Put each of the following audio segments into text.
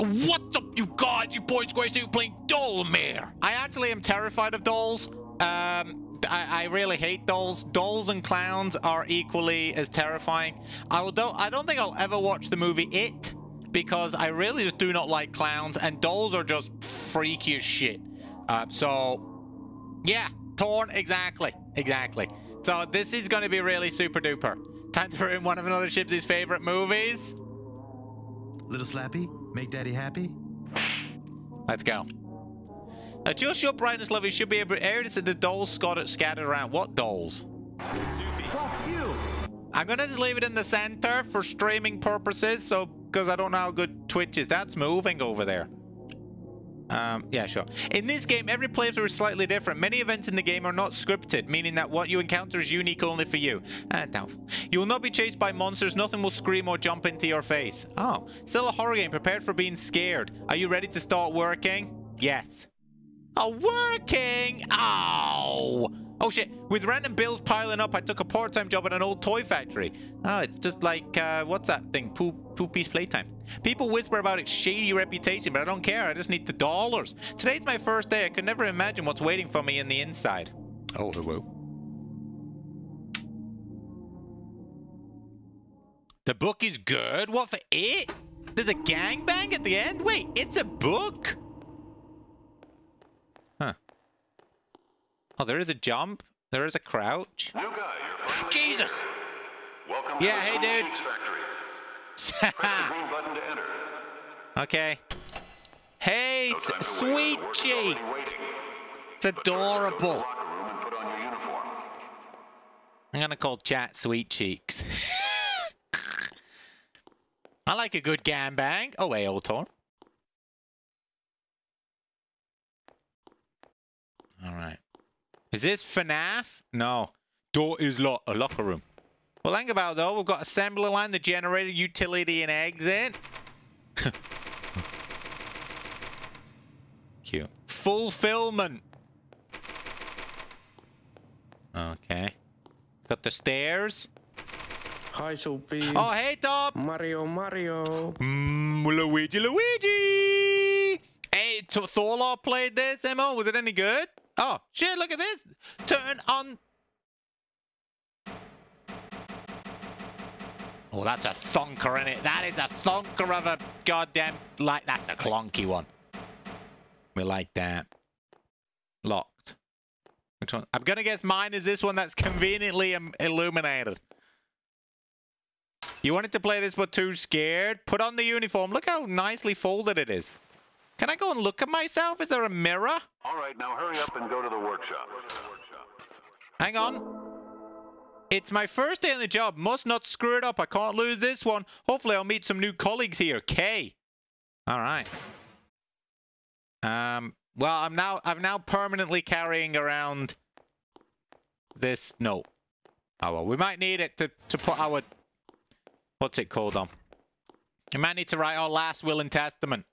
What's up, you guys? You boys going to playing Dollmare. I actually am terrified of dolls. Um, I, I, really hate dolls. Dolls and clowns are equally as terrifying. I, will do, I don't think I'll ever watch the movie It because I really just do not like clowns and dolls are just freaky as shit. Uh, so, yeah, torn, exactly, exactly. So this is going to be really super duper. Time to ruin one of another ship's favorite movies. Little Slappy, make daddy happy. Let's go. Adjust your brightness level. You should be able to air the dolls scattered around. What dolls? Fuck you. I'm going to just leave it in the center for streaming purposes. So, because I don't know how good Twitch is. That's moving over there. Um, yeah, sure. In this game, every playthrough is slightly different. Many events in the game are not scripted, meaning that what you encounter is unique only for you. Uh, doubtful. You will not be chased by monsters. Nothing will scream or jump into your face. Oh, still a horror game. Prepared for being scared. Are you ready to start working? Yes. Oh, working! Oh! Oh shit, with random bills piling up, I took a part-time job at an old toy factory. Oh, it's just like, uh, what's that thing? Poop, Poopy's Playtime. People whisper about its shady reputation, but I don't care. I just need the dollars. Today's my first day. I could never imagine what's waiting for me in the inside. Oh, hello. The book is good? What for it? There's a gangbang at the end? Wait, it's a book? Oh, there is a jump. There is a crouch. New guy, Jesus. Welcome yeah, hey, dude. okay. Hey, no sweet cheek. It's adorable. I'm gonna call chat sweet cheeks. I like a good gambang. Oh, hey, old All right. Is this FNAF? No. Door is locked. A locker room. Well, think about though. We've got assembly line, the generator, utility, and exit. Cute. Fulfillment. Okay. Got the stairs. Hi, Soapy. Oh, hey, Top. Mario, Mario. Mmm, Luigi, Luigi. Hey, Thorlaw played this, Emma. Was it any good? Oh, shit, look at this. Turn on. Oh, that's a thunker in it. That is a thunker of a goddamn... Like, that's a clunky one. We like that. Locked. Which one? I'm going to guess mine is this one that's conveniently illuminated. You wanted to play this but too scared? Put on the uniform. Look how nicely folded it is. Can I go and look at myself? Is there a mirror? All right, now hurry up and go to the workshop. Hang on. It's my first day on the job. Must not screw it up. I can't lose this one. Hopefully I'll meet some new colleagues here. K. All right. Um, well, I'm now I'm now permanently carrying around this note. Oh well, we might need it to to put our what's it called on. We might need to write our last will and testament.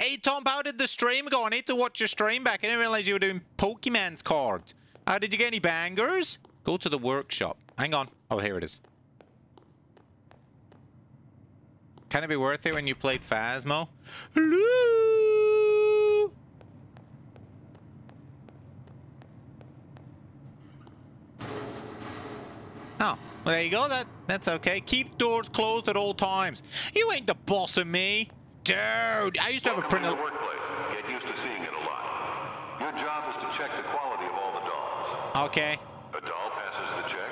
Hey, Tom, how did the stream go? I need to watch your stream back. I didn't realize you were doing Pokemon's cards. How did you get any bangers? Go to the workshop. Hang on. Oh, here it is. Can it be worth it when you played Phasmo? Hello? Oh, ah, well, there you go. That That's okay. Keep doors closed at all times. You ain't the boss of me. Dude, I used to have a printer. Workplace. Get used to seeing it a lot. Your job is to check the quality of all the dolls. Okay. A doll passes the check.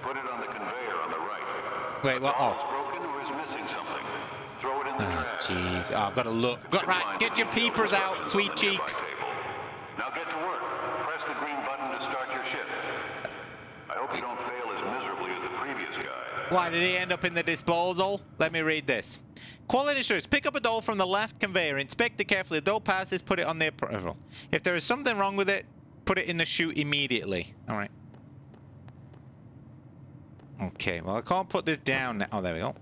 Put it on the conveyor on the right. Wait, what? Oh. broken or is missing something. Throw it in the oh, trash. Jeez. Oh, I've got to look. Got, right, get your peepers out, sweet cheeks. Now get to work. Press the green button to start your shift. I hope you don't fail as miserably as the previous guy. Why, did he end up in the disposal? Let me read this. Quality assurance. Pick up a doll from the left conveyor. Inspect it carefully. The doll passes, put it on the approval. If there is something wrong with it, put it in the chute immediately. All right. Okay, well, I can't put this down now. Oh, there we go.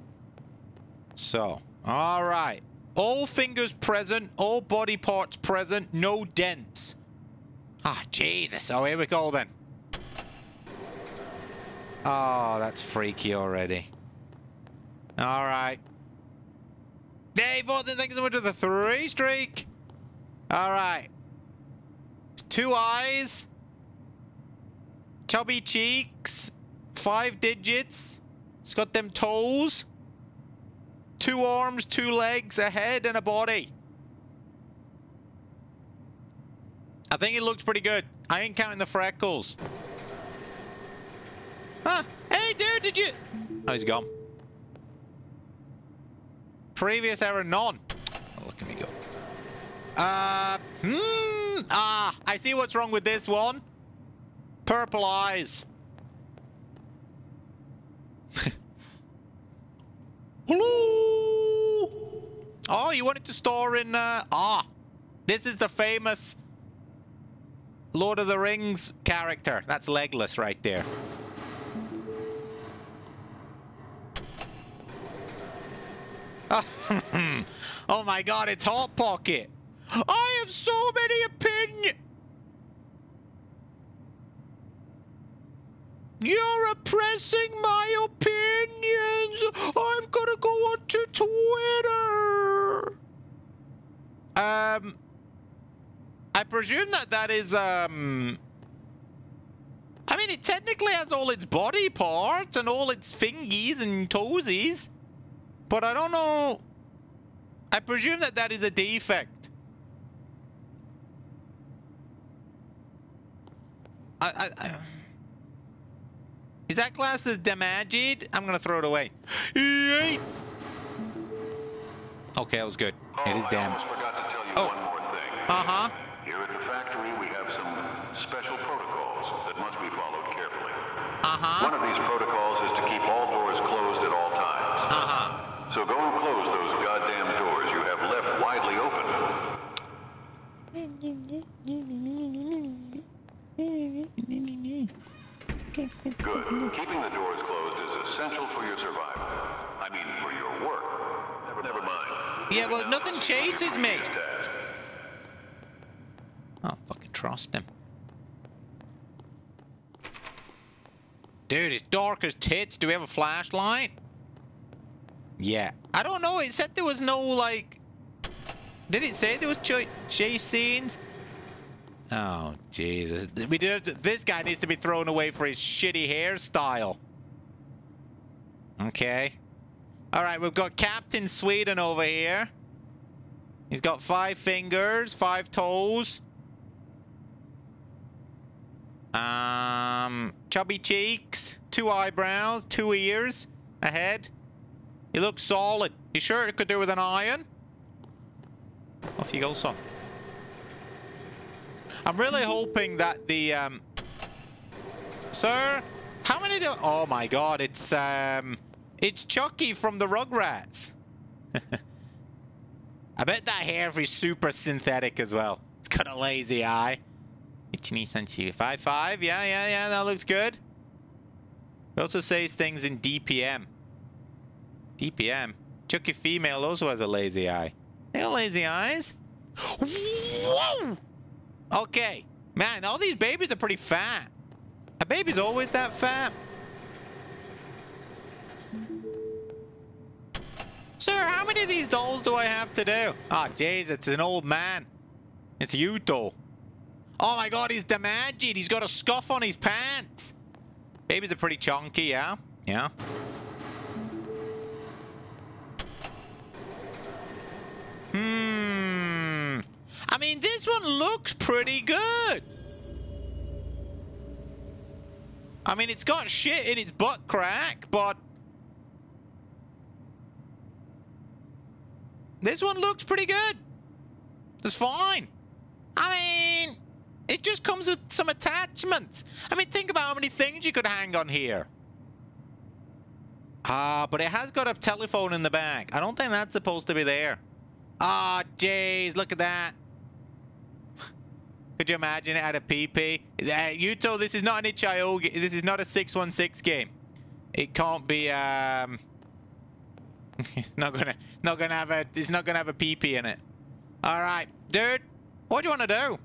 So, all right. All fingers present, all body parts present, no dents. Ah, Jesus. Oh, here we go then. Oh, that's freaky already. All right. Hey, Fortune, thank you so much for the three streak. All right. Two eyes. Chubby cheeks. Five digits. It's got them toes. Two arms, two legs, a head, and a body. I think it looks pretty good. I ain't counting the freckles. Huh? Hey, dude, did you... Oh, he's gone. Previous error, none. Oh, look at me go. Uh, hmm, ah, I see what's wrong with this one. Purple eyes. Hello? Oh, you wanted to store in, uh, ah, this is the famous Lord of the Rings character. That's Legolas right there. oh my god, it's Hot Pocket. I have so many opinions. You're oppressing my opinions. I've got to go onto Twitter. Um, I presume that that is, um... I mean, it technically has all its body parts and all its fingies and toesies. But I don't know... I presume that that is a defect. I... I, I is that class as damaged? I'm gonna throw it away. Okay, that was good. Oh, it is damaged. almost forgot to tell you Oh. one more thing. Uh-huh. Here at the factory, we have some special protocols that must be followed carefully. Uh-huh. One of these protocols is to keep all doors closed at all times. Uh-huh. So go and close those goddamn doors you have left widely open. Good. Keeping the doors closed is essential for your survival. I mean, for your work. Never, never mind. Yeah, well, nothing let's see what chases me. I don't oh, fucking trust him. Dude, it's dark as tits. Do we have a flashlight? Yeah. I don't know. It said there was no, like... Did it say there was ch chase scenes? Oh, Jesus. We did, this guy needs to be thrown away for his shitty hairstyle. Okay. All right, we've got Captain Sweden over here. He's got five fingers, five toes. Um, chubby cheeks, two eyebrows, two ears, a head. He looks solid. You sure it could do with an iron? Off you go, son. I'm really hoping that the, um... Sir, how many do... Oh my god, it's, um... It's Chuckie from the Rugrats. I bet that hair is super synthetic as well. It's got a lazy eye. It's Nissan C55. Yeah, yeah, yeah, that looks good. It also says things in DPM. DPM? Chucky female also has a lazy eye. They have lazy eyes. Whoa! Okay. Man, all these babies are pretty fat. A baby's always that fat. Sir, how many of these dolls do I have to do? Oh, jeez, it's an old man. It's Yuto. Oh my god, he's damaged. He's got a scuff on his pants. Babies are pretty chunky, yeah? Yeah. Hmm. I mean, this one looks pretty good. I mean, it's got shit in its butt crack, but... This one looks pretty good. It's fine. I mean, it just comes with some attachments. I mean, think about how many things you could hang on here. Ah, but it has got a telephone in the back. I don't think that's supposed to be there. Ah, jeez, look at that. Could you imagine it had a PP? Uh, Yuto, this is not an ga- This is not a 616 game. It can't be, um... it's not gonna, not gonna have a, it's not gonna have a PP in it. All right, dude. What do you want to do?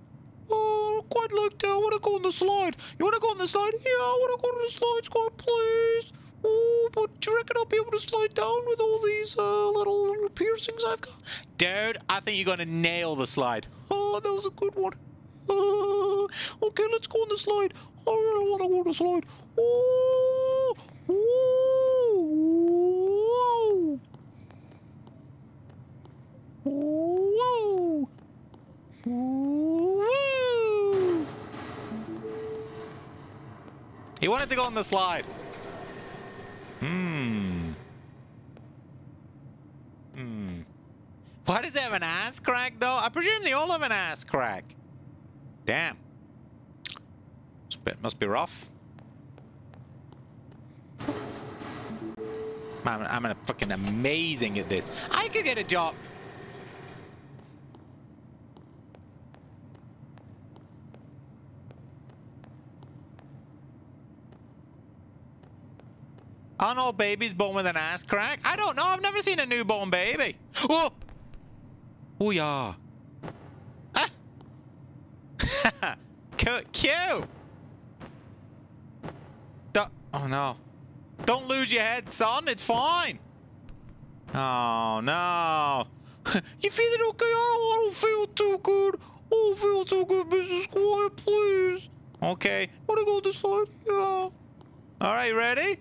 Oh, quite like to. I want to go on the slide. You want to go on the slide? Yeah, I want to go on the slide, Squad, please. Oh, but do you reckon I'll be able to slide down with all these uh, little, little piercings I've got? Dude, I think you're going to nail the slide. Oh, that was a good one. Uh, okay, let's go on the slide. I really want to go on the slide. Oh, oh, whoa. Whoa. Woo! He wanted to go on the slide. Hmm. Hmm. Why does it have an ass crack, though? I presume they all have an ass crack. Damn. Bit must be rough. Man, I'm, I'm fucking amazing at this. I could get a job. Aren't all babies born with an ass crack? I don't know. I've never seen a newborn baby. Oh! Oh, yeah. Ah! Cute. Don't, oh, no. Don't lose your head, son. It's fine. Oh, no. you feeling okay? I don't feel too good. I don't feel too good, Mrs. Quiet, please. Okay. Wanna go this side? Yeah. All right, ready?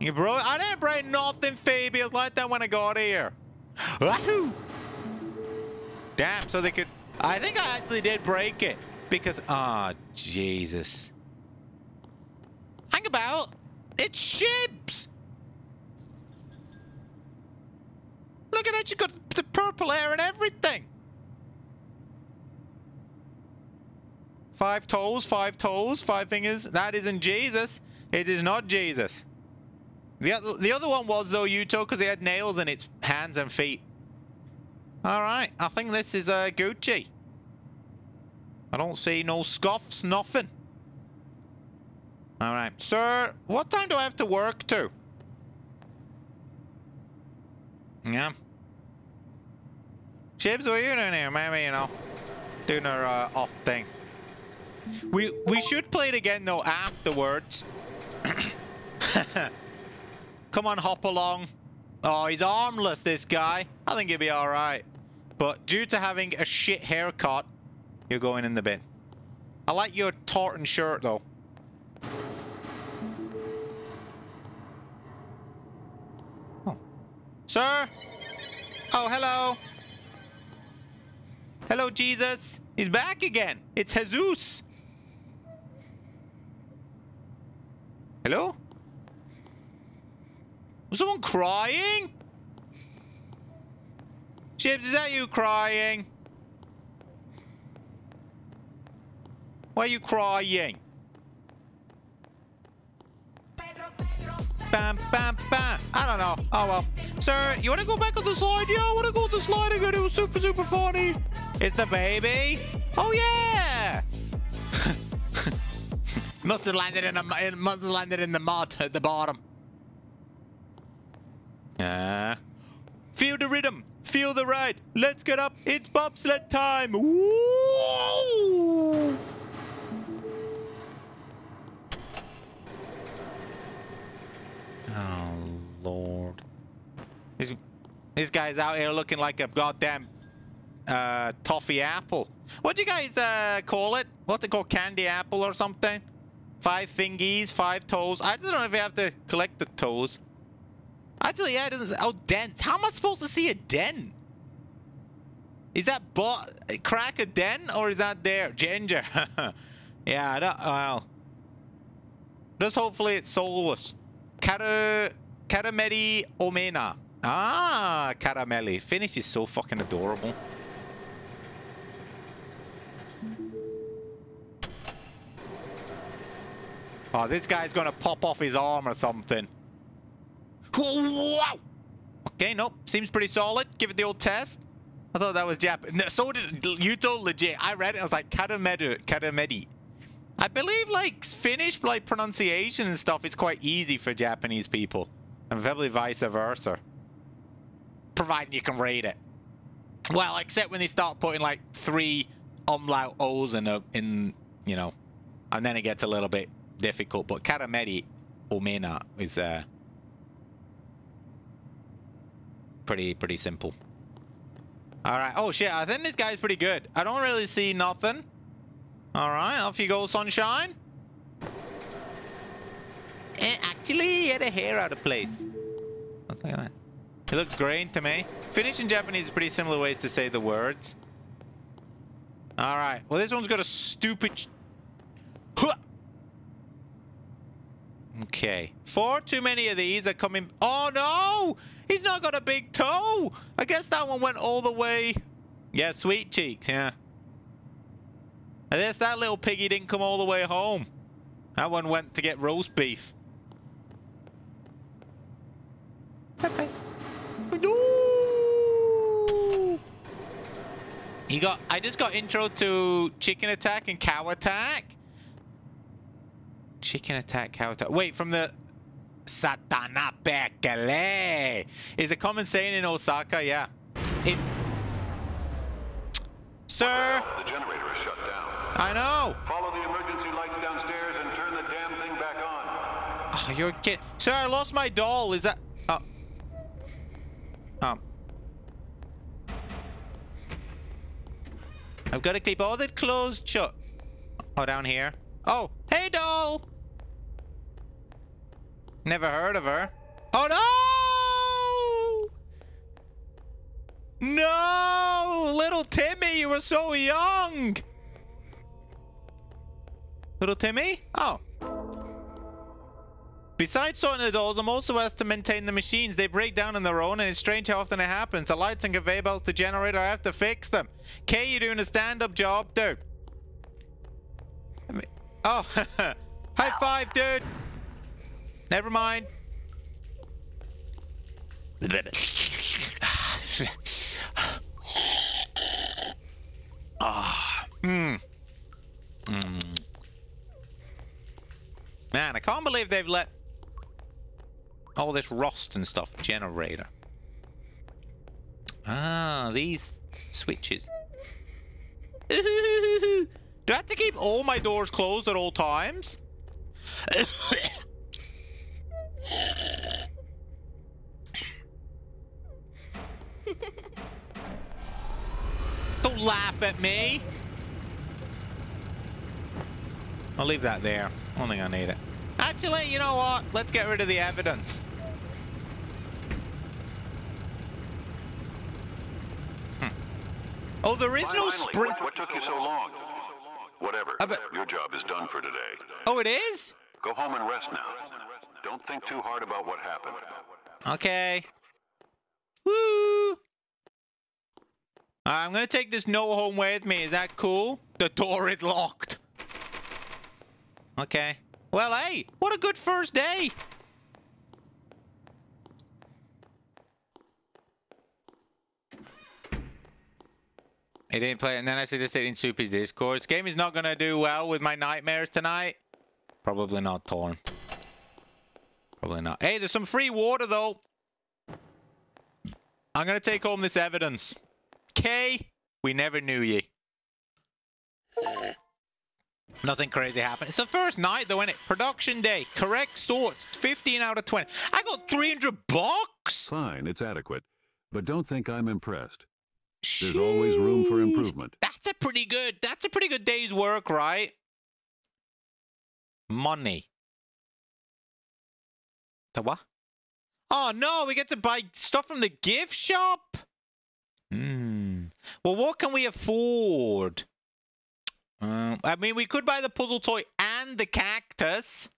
You bro, I didn't break nothing, Fabius, like that when I got here. Wahoo! Damn, so they could... I think I actually did break it. Because... Ah, oh, Jesus. Hang about. It's Shibs! Look at that, you got the purple hair and everything. Five toes, five toes, five fingers. That isn't Jesus. It is not Jesus. The, other, the other one was, though, Yuto, because he had nails in its hands and feet. All right, I think this is uh, Gucci. I don't see no scoffs, nothing. All right. Sir, what time do I have to work to? Yeah. Shibs, what are you doing here? Maybe, you know, doing our uh, off thing. We we should play it again, though, afterwards. Come on, hop along. Oh, he's armless, this guy. I think he'll be all right. But due to having a shit haircut, you're going in the bin. I like your tartan shirt, though. Oh. Sir? Oh, hello. Hello, Jesus. He's back again. It's Jesus. Hello? Was someone crying? Chips, is that you crying? Why are you crying? Bam, bam, bam. I don't know. Oh, well. Sir, you want to go back on the slide? Yeah, I want to go on the slide again. It was super, super funny. It's the baby. Oh, yeah. Must have landed in a, it must have landed in the mud at the bottom. Uh, feel the rhythm. Feel the ride. Let's get up. It's bobsled time. Woo! Oh, Lord. This, this guy's out here looking like a goddamn uh, toffee apple. What do you guys uh, call it? What they call candy apple or something? Five fingies, five toes. I don't know if you have to collect the toes. Actually, yeah, it doesn't. Oh, dent. How am I supposed to see a dent? Is that but crack a dent or is that there? Ginger. yeah, I don't, well. Just hopefully it's soulless. Cara, Carameli Omena. Ah, Caramelli. Finish is so fucking adorable. Oh, this guy's gonna pop off his arm or something. Wow! Okay, nope. Seems pretty solid. Give it the old test. I thought that was Japanese. So did Yuto legit. I read it. I was like, Karamedu, Karamedi. I believe, like, Finnish, like, pronunciation and stuff is quite easy for Japanese people. And probably vice versa. Providing you can read it. Well, except when they start putting, like, three umlaut O's in, a, in you know, And then it gets a little bit difficult. But Karameri Omena is uh, pretty, pretty simple. All right. Oh, shit. I think this guy's pretty good. I don't really see nothing. All right. Off you go, sunshine. Eh, actually, he had a hair out of place. Look at that. It looks green to me. Finnish and Japanese are pretty similar ways to say the words. All right. Well, this one's got a stupid... Huh! Okay. Four too many of these are coming... Oh, no! He's not got a big toe! I guess that one went all the way... Yeah, sweet cheeks, yeah. I guess that little piggy didn't come all the way home. That one went to get roast beef. Okay. No! You got. I just got intro to chicken attack and cow attack. Chicken attack, cow attack. Wait, from the Satana Perkele is a common saying in Osaka. Yeah. It. Sir. The generator is shut down. I know. Follow the emergency lights downstairs and turn the damn thing back on. Oh, you're kidding. Sir, I lost my doll. Is that... Oh. Um. I've got to keep all the closed shut. Oh, down here. Oh, hey, doll. Never heard of her. Oh, no! No! Little Timmy, you were so young! Little Timmy? Oh. Besides sorting the dolls, I'm also asked to maintain the machines. They break down on their own, and it's strange how often it happens. The lights and conveyor belts, the generator, I have to fix them. Kay, you're doing a stand-up job, dude. I mean, oh, high five, dude. Never mind. Ah, mm. Mm. Man, I can't believe they've let all this rust and stuff generator. Ah, these switches. Do I have to keep all my doors closed at all times? Don't laugh at me. I'll leave that there. I don't think I need it. Actually, you know what? Let's get rid of the evidence. Hmm. Oh, there is no sprint. What, took you so long? Whatever. Your job is done for today. Oh, it is? Go home and rest now. Don't think too hard about what happened. Okay. Woo! I'm gonna take this no home with me. Is that cool? The door is locked. Okay. Well, hey, what a good first day. He didn't play it, and then I suggested in Soupy's Discord. This game is not gonna do well with my nightmares tonight. Probably not, Torn. Probably not. Hey, there's some free water, though. I'm gonna take home this evidence. K, we never knew ye. Nothing crazy happened. It's the first night, though, isn't it? Production day. Correct store. It's 15 out of 20. I got 300 bucks. Fine, it's adequate. But don't think I'm impressed. There's always room for improvement. That's a pretty good. That's a pretty good day's work, right? Money. The what? Oh no, we get to buy stuff from the gift shop. Hmm. Well, what can we afford? Um, I mean, we could buy the puzzle toy and the cactus.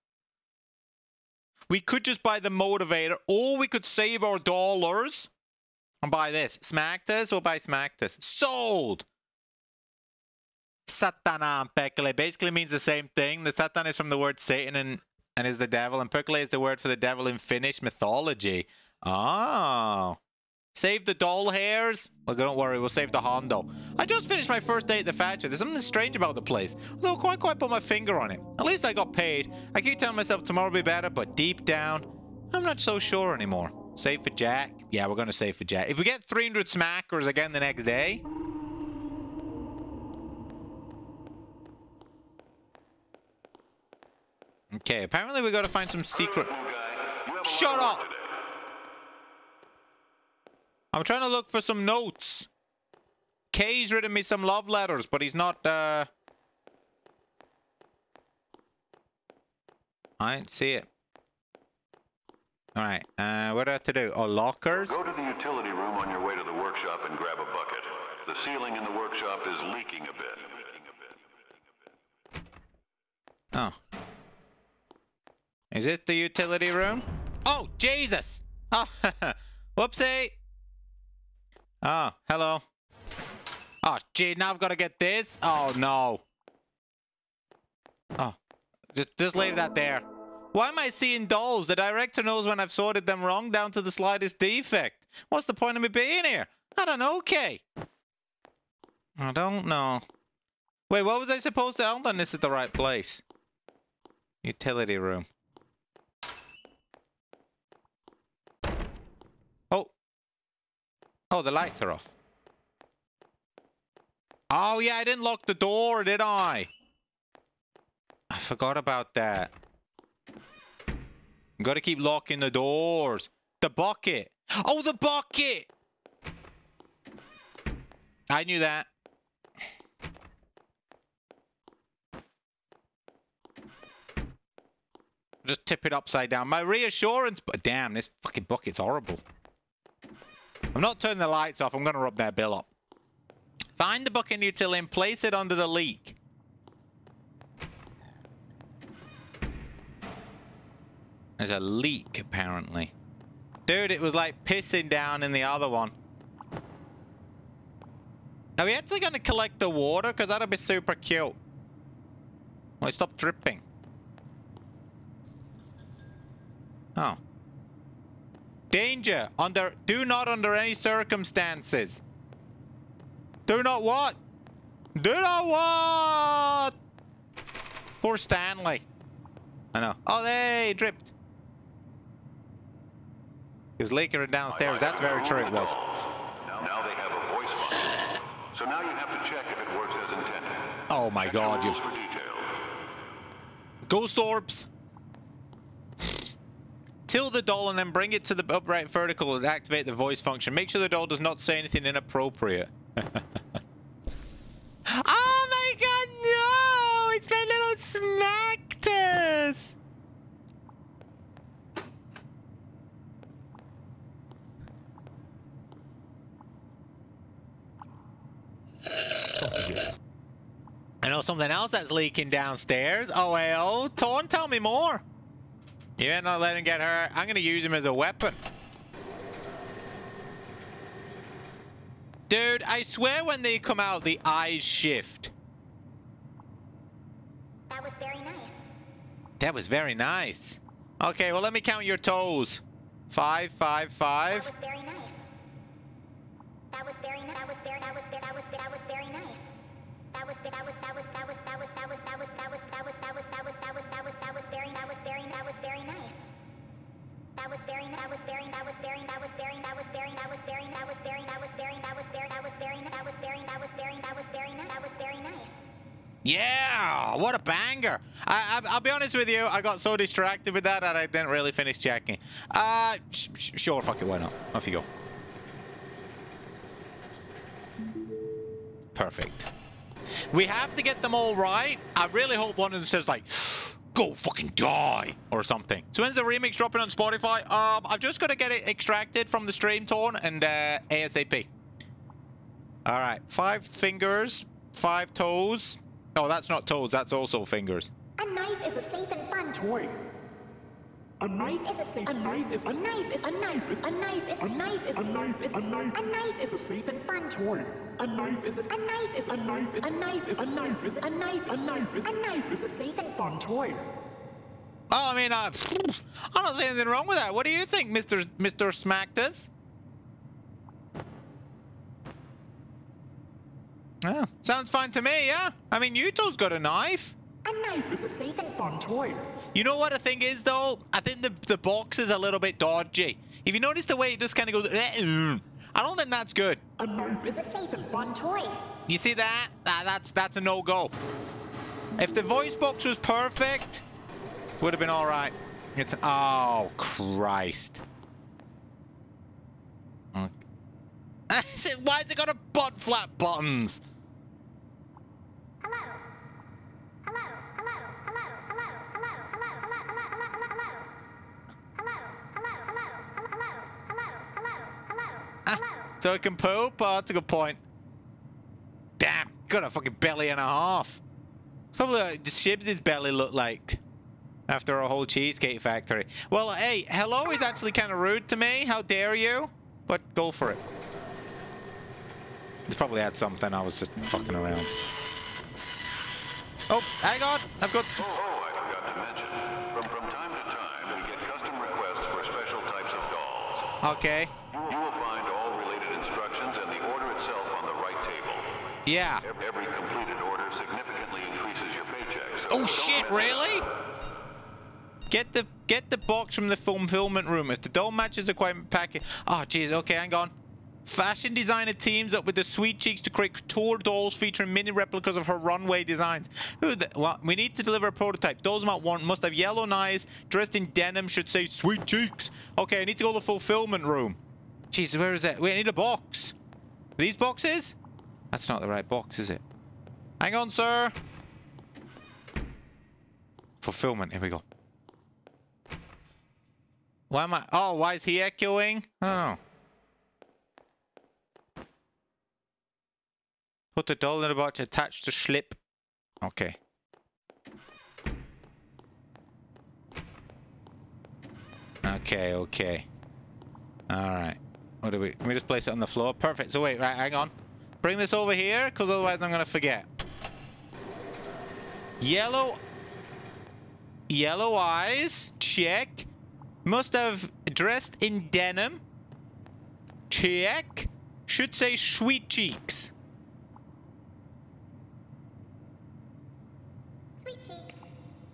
We could just buy the motivator, or we could save our dollars and buy this. Smactus, we'll buy Smactus. Sold! Satanan Perkele basically means the same thing. The Satan is from the word Satan and, and is the devil, and Perkele is the word for the devil in Finnish mythology. Oh. Save the doll hairs? Well, don't worry, we'll save the Hondo. I just finished my first day at the factory. There's something strange about the place. Although I quite quite put my finger on it. At least I got paid. I keep telling myself tomorrow will be better, but deep down, I'm not so sure anymore. Save for Jack? Yeah, we're going to save for Jack. If we get 300 smackers again the next day... Okay, apparently we gotta find some secret... Shut up! I'm trying to look for some notes. Kay's written me some love letters, but he's not, uh... I didn't see it. Alright, uh, what do I have to do? Oh, lockers? Go to the utility room on your way to the workshop and grab a bucket. The ceiling in the workshop is leaking a bit. Oh. Is this the utility room? Oh, Jesus! Oh, whoopsie! Oh, hello. Oh, gee, now I've got to get this? Oh, no. Oh, just, just leave that there. Why am I seeing dolls? The director knows when I've sorted them wrong down to the slightest defect. What's the point of me being here? I don't know, Kay. I don't know. Wait, what was I supposed to... I don't think this is the right place. Utility room. Oh, the lights are off. Oh, yeah, I didn't lock the door, did I? I forgot about that. Gotta keep locking the doors. The bucket. Oh, the bucket! I knew that. Just tip it upside down. My reassurance... But damn, this fucking bucket's horrible. I'm not turning the lights off. I'm going to rub that bill up. Find the bucket utility and place it under the leak. There's a leak, apparently. Dude, it was like pissing down in the other one. Are we actually going to collect the water? Because that'll be super cute. Oh, it stopped dripping. Oh. Danger! Under do not under any circumstances. Do not what? Do not what? Poor Stanley. I know. Oh, they dripped. He was leaking downstairs. That's very true. It was. Now, they have a voice. So now you have to check if it works as intended. Oh my God! You Rules for detail. ghost orbs. Tilt the doll and then bring it to the upright vertical and activate the voice function. Make sure the doll does not say anything inappropriate. oh my god, no! It's my little Smactus! I know something else that's leaking downstairs. Oh well, Torn, tell me more. You better not let him get hurt. I'm gonna use him as a weapon. Dude, I swear when they come out, the eyes shift. That was very nice. That was very nice. Okay, well, let me count your toes. Five, five, That was very nice. That was very nice. That was very that was very that was that was very nice. That was that was that was that was that was that was that was that was that was that was that was that was that was That was very that was very that was very that was very that was very that was very that was very that was very that was very that was very that was very that was very that was very that was very nice. Yeah, what a banger. I, I, I'll be honest with you, I got so distracted with that that I didn't really finish checking. Uh, sure, fuck it, why not? Off you go. Perfect. We have to get them all right. I really hope one of them says like, go fucking die or something. So when's the remix dropping on Spotify? Um, I've just got to get it extracted from the stream tone and uh, ASAP. All right, five fingers, five toes. Oh, that's not toes. That's also fingers. A knife is a safe and fun toy. A knife Is a safe. A knife is A knife is a knife is a knife is a knife is a knife is a knife a knife is a safe and fun toy. a knife is a knife is a knife is a knife is a knife is a knife a knife is a knife is a safe and fun toy. Oh, I mean, uh, I don't see anything wrong with that. What do you think, Mr. Mr. Smactus? Yeah, sounds fine to me, yeah? I mean, Yuto's got a knife. A knife is a safe and fun toy. You know what the thing is, though? I think the, the box is a little bit dodgy. If you notice the way it just kind of goes, "Eh, mm," I don't think that's good. a Is a safe and fun toy. You see that? That's that's a no-go. If the voice box was perfect, Would have been all right. It's oh Christ. Why has it got a butt flap buttons? So it can poop? Oh, that's a good point. Damn, got a fucking belly and a half. It's probably uh, like Shibs' belly looked like after a whole cheesecake factory. Well, hey, hello is actually kind of rude to me. How dare you? But go for it. It's probably had something. I was just fucking around. Oh, hang on. I've got... Oh, oh, I forgot to mention. From, from time to time, we get custom requests for special types of dolls. Okay. You, you will find all related instructions and the order itself on the right table. Yeah. Every completed order significantly increases your paycheck. So Oh shit, really? Get the get the box from the fulfillment room. If the doll matches the equipment package. Oh jeez, okay, hang on. Fashion designer teams up with the sweet cheeks to create couture dolls featuring mini replicas of her runway designs. Who the well, we need to deliver a prototype. Dolls might want must have yellow eyes, dressed in denim, should say sweet cheeks. Okay, I need to go to the fulfillment room. Jeez, where is that? Wait, I need a box. These boxes? That's not the right box, is it? Hang on, sir. Fulfillment, here we go. Why am I? Oh, why is he echoing? Oh. Put the doll in the box attached to slip. Okay. Okay, okay. Alright. What do we... Can we just place it on the floor? Perfect. So wait, right, hang on. Bring this over here, because otherwise I'm going to forget. Yellow... Yellow eyes. Check. Must have dressed in denim. Check. Should say sweet cheeks. Sweet cheeks.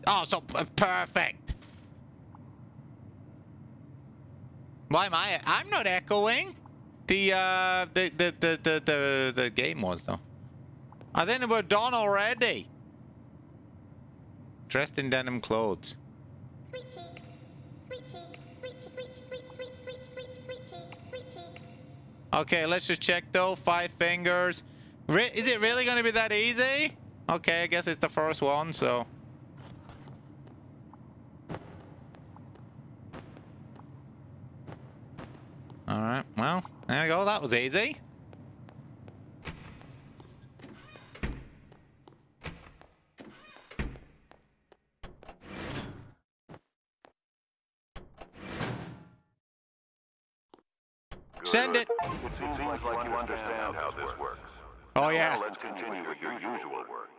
Oh, so perfect. Why am I? I'm not echoing. The uh, the the the the the, the game was though. I think we're done already. Dressed in denim clothes. Sweet cheeks. Sweet cheeks. Sweet cheeks. Sweet sweet sweet sweet sweet sweet cheeks. Sweet cheeks. Okay, let's just check though. Five fingers. Re is it really going to be that easy? Okay, I guess it's the first one, so. Alright, well, there we go. That was easy. Send it. It seems like you understand how this works. Oh, yeah. Now let's continue with your usual work.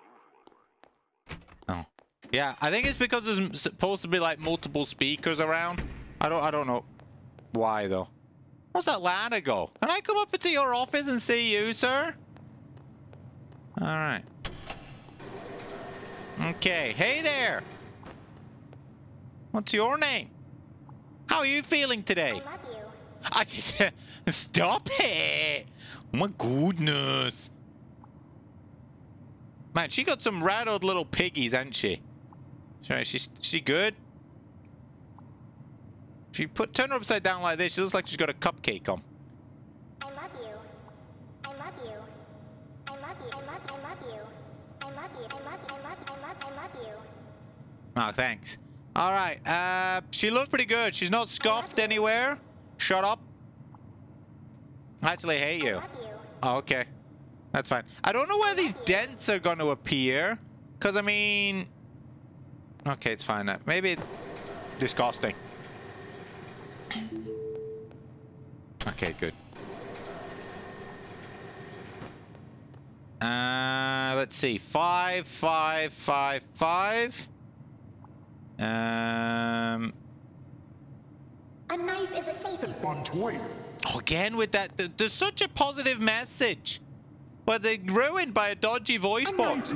Oh. Yeah, I think it's because there's supposed to be like multiple speakers around. I don't I don't know why though. What's that ladder go? Can I come up into your office and see you, sir? Alright. Okay. Hey there. What's your name? How are you feeling today? I love you. I just stop it. Oh my goodness. Man, she got some rattled little piggies, hasn't she? Sorry, she's she good? If you put turn her upside down like this, she looks like she's got a cupcake on. I love you. I love you. I love you. I love I love you. I love you. I love you. I love I love I love you. Oh, thanks. All right. Uh, she looks pretty good. She's not scuffed anywhere. Shut up. I actually hate I you. love you. Oh, okay. That's fine. I don't know where these dents are going to appear. Because, I mean... Okay, it's fine. Maybe... it's Disgusting. Okay, good. Uh, let's see. Five, five, five, five. Um... A knife is a safe. Fun toy. Oh, again with that. th- There's such a positive message. But they're ruined by a dodgy voice A box.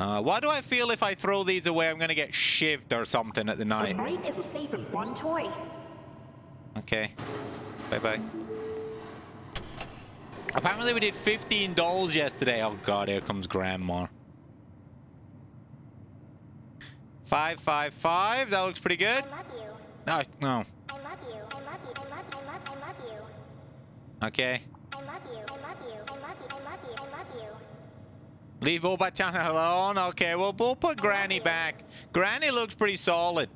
Uh, why do I feel if I throw these away, I'm going to get shivved or something at the night? knife is a safe and fun toy. Okay. Bye-bye. Apparently we did 15 dolls yesterday. Oh god, here comes Grandma. Five, five, five. That looks pretty good. I love you. Oh, no. I love you. I love you. I love. I love. I love you. Okay. I love you. I love you. Leave Obachan alone. Okay, well, we'll put Granny back. Granny looks pretty solid.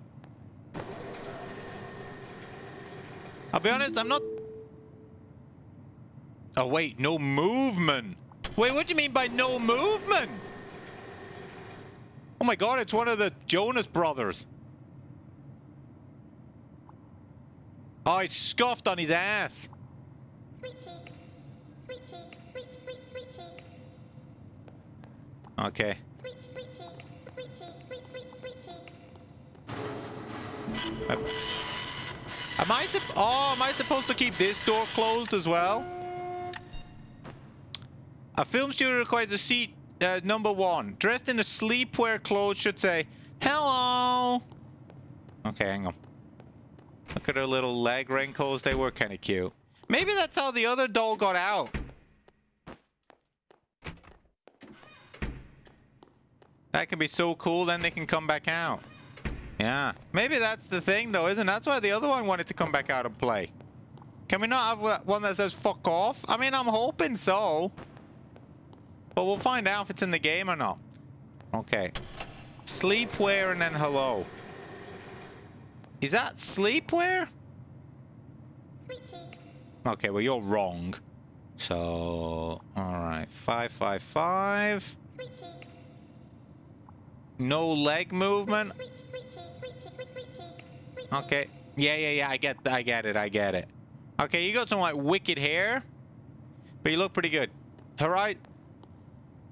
I'll be honest, I'm not... Oh, wait, no movement. Wait, what do you mean by no movement? Oh my god, it's one of the Jonas brothers. Oh, it's scuffed on his ass. Sweet cheeks. Sweet cheeks. Okay. Sweet, sweet cheeks. Sweet cheeks. Sweet, sweet, sweet cheeks. Am I sup- Oh, am I supposed to keep this door closed as well? A film studio requires a seat uh, number one. Dressed in a sleepwear clothes should say, hello. Okay, hang on. Look at her little leg wrinkles. They were kind of cute. Maybe that's how the other doll got out. That can be so cool, then they can come back out. Yeah. Maybe that's the thing, though, isn't it? That's why the other one wanted to come back out and play. Can we not have one that says fuck off? I mean, I'm hoping so. But we'll find out if it's in the game or not. Okay. Sleepwear and then hello. Is that sleepwear? Sweet cheeks. Okay, well, you're wrong. So, all right. 555. Sweet cheeks. No leg movement. Sweet, sweet cheeks. Sweet cheeks. Sweet, sweet cheeks. Sweet Okay. Yeah, yeah, yeah. I get, I get it. I get it. Okay, you got some like wicked hair, but you look pretty good. All right.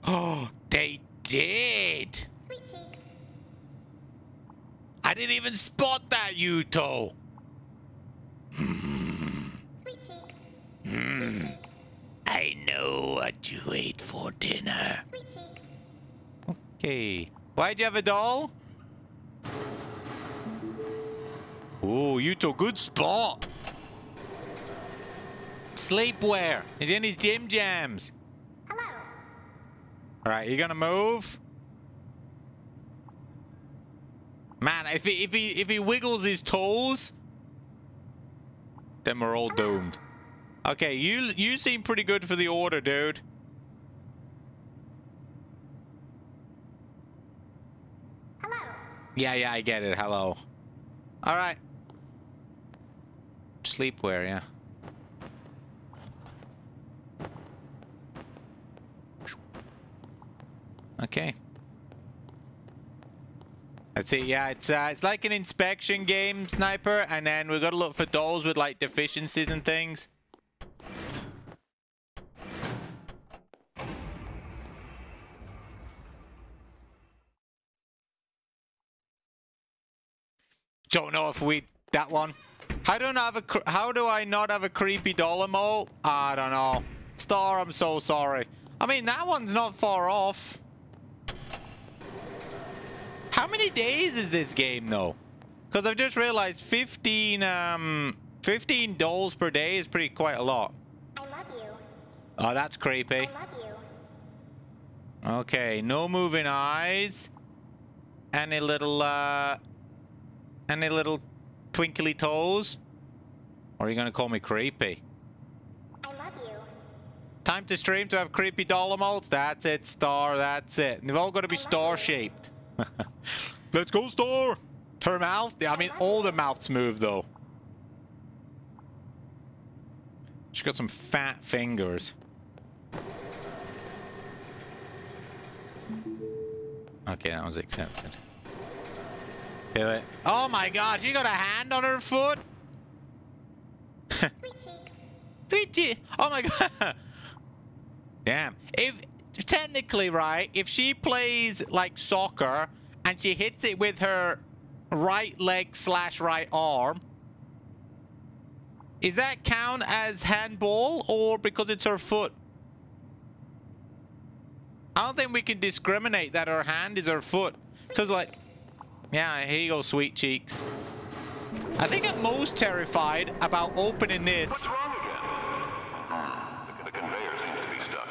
Oh, they did. cheeks. Sweet cheeks. I didn't even spot that, Yuto. Sweet cheeks. Sweet. Hmm. I know what to eat for dinner. Sweet Okay. Why'd you have a doll? Oh, Yuto, good spot. Sleepwear. He's in his gym jams. Hello. All right, you gonna move? Man, if he if he if he wiggles his toes, then we're all doomed. Okay, you you seem pretty good for the order, dude. Yeah, yeah, I get it. Hello. All right. Sleepwear, yeah. Okay. That's it. Yeah, it's uh, it's like an inspection game, sniper, and then we've got to look for dolls with like deficiencies and things. Don't know if we that one. How do I not have a how do I not have a creepy doll emote? I don't know. Star, I'm so sorry. I mean that one's not far off. How many days is this game though? Because I've just realized 15 um 15 dolls per day is pretty quite a lot. I love you. Oh, that's creepy. I love you. Okay, no moving eyes. Any little, uh... Any little twinkly toes? Or are you gonna call me creepy? I love you. Time to stream to have creepy doll emotes? That's it, Star, that's it. They've all got to be star-shaped. Let's go, Star! Her mouth? I mean, all the mouths move, though. She's got some fat fingers. Okay, that was accepted. Feel it. Oh my god, she got a hand on her foot? Sweet cheeks. Sweet che- Oh my god. Damn. If technically, right, if she plays like soccer and she hits it with her right leg slash right arm, is that count as handball or because it's her foot? I don't think we can discriminate that her hand is her foot. Because, like, yeah, here you go, sweet cheeks. I think I'm most terrified about opening this. What's wrong again? The, the conveyor seems to be stuck.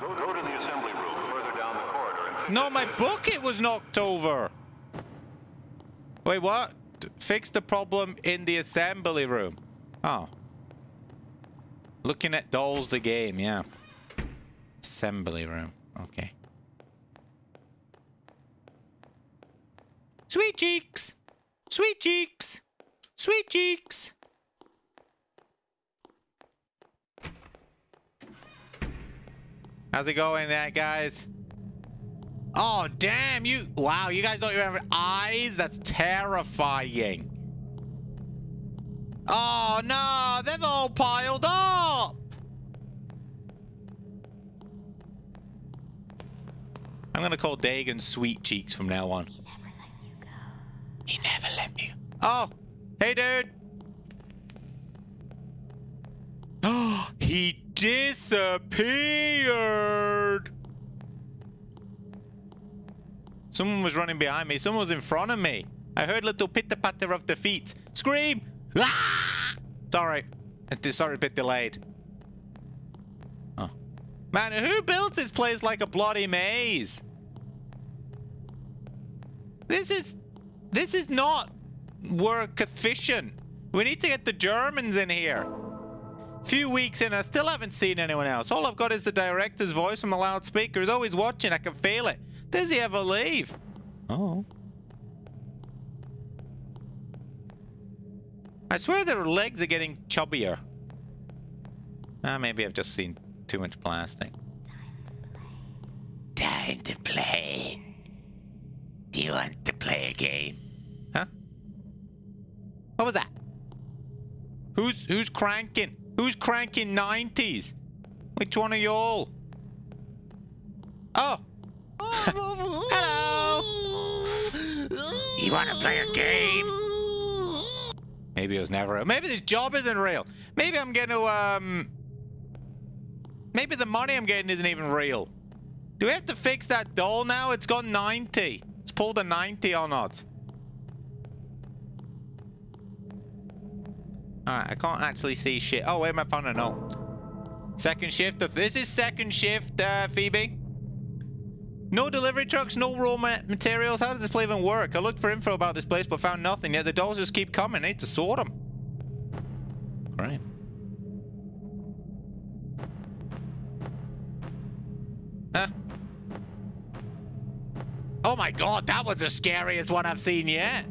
Go, go to the assembly room further down the corridor and fix No, my bucket was knocked over. Wait, what? Fix the problem in the assembly room. Oh. Looking at dolls the game, yeah. Assembly room. Okay. Sweet cheeks! Sweet cheeks! Sweet cheeks! How's it going, that guys? Oh, damn, you... Wow, you guys don't even have eyes? That's terrifying. Oh, no, they've all piled up. I'm going to call Dagon Sweet Cheeks from now on. He never let you go. He never let me... Oh, hey, dude. Oh, he disappeared. Someone was running behind me. Someone was in front of me. I heard little pitter-patter of the feet. Scream! Ah! Sorry. Sorry, a bit delayed. Oh. Man, who built this place like a bloody maze? This is... This is not work efficient. We need to get the Germans in here. Few weeks in, I still haven't seen anyone else. All I've got is the director's voice from the loudspeaker. He's always watching. I can feel it. Does he ever leave? Oh. I swear their legs are getting chubbier. Ah, maybe I've just seen too much plastic. Time to play. Time to play. Do you want to play a game? Huh? What was that? Who's who's cranking? Who's cranking 90s? Which one of y'all? Oh. Hello. You want to play a game? Maybe it was never real. Maybe this job isn't real. Maybe I'm going to, um... Maybe the money I'm getting isn't even real. Do we have to fix that doll now? It's gone 90. It's the 90 or not. Alright, I can't actually see shit. Oh, wait, I found a note. Second shift. This is second shift, uh, Phoebe. No delivery trucks, no raw ma materials. How does this place even work? I looked for info about this place, but found nothing. Yet the dolls just keep coming. I need to sort them. Great. Oh my god, that was the scariest one I've seen yet.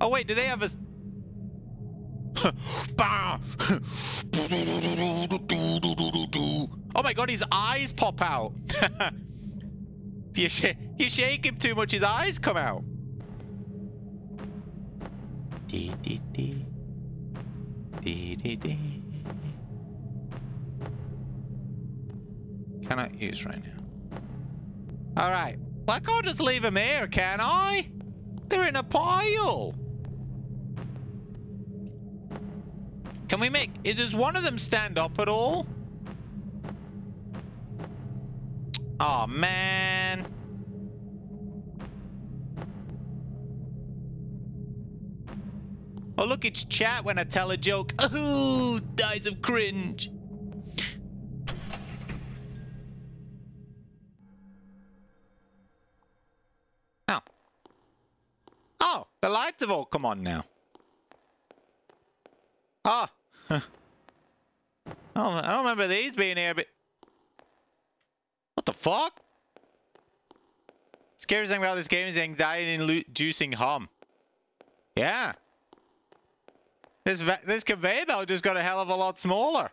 Oh wait, do they have a... Oh my god, his eyes pop out. if you, sh you shake him too much, his eyes come out. Dee dee dee. Dee dee dee. Cannot use right now. Alright. I can't just leave them here, can I? They're in a pile. Can we make... Does one of them stand up at all? Oh man. Oh, look, it's chat when I tell a joke. Oh, dies of cringe. Have all come on now. Ah. Huh. Oh, I don't remember these being here, but... What the fuck? Scariest thing about this game is the anxiety-inducing hum. Yeah. This this conveyor belt just got a hell of a lot smaller.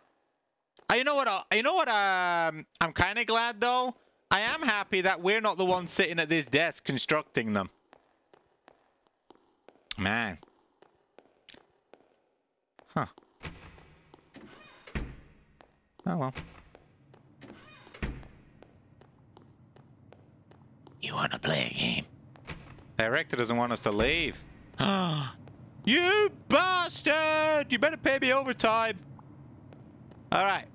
Uh, you know what? Uh, you know what? Um, I'm kind of glad though. I am happy that we're not the ones sitting at this desk constructing them. Man. Huh. Oh well. You want to play a game? Director doesn't want us to leave. you bastard! You better pay me overtime. All right.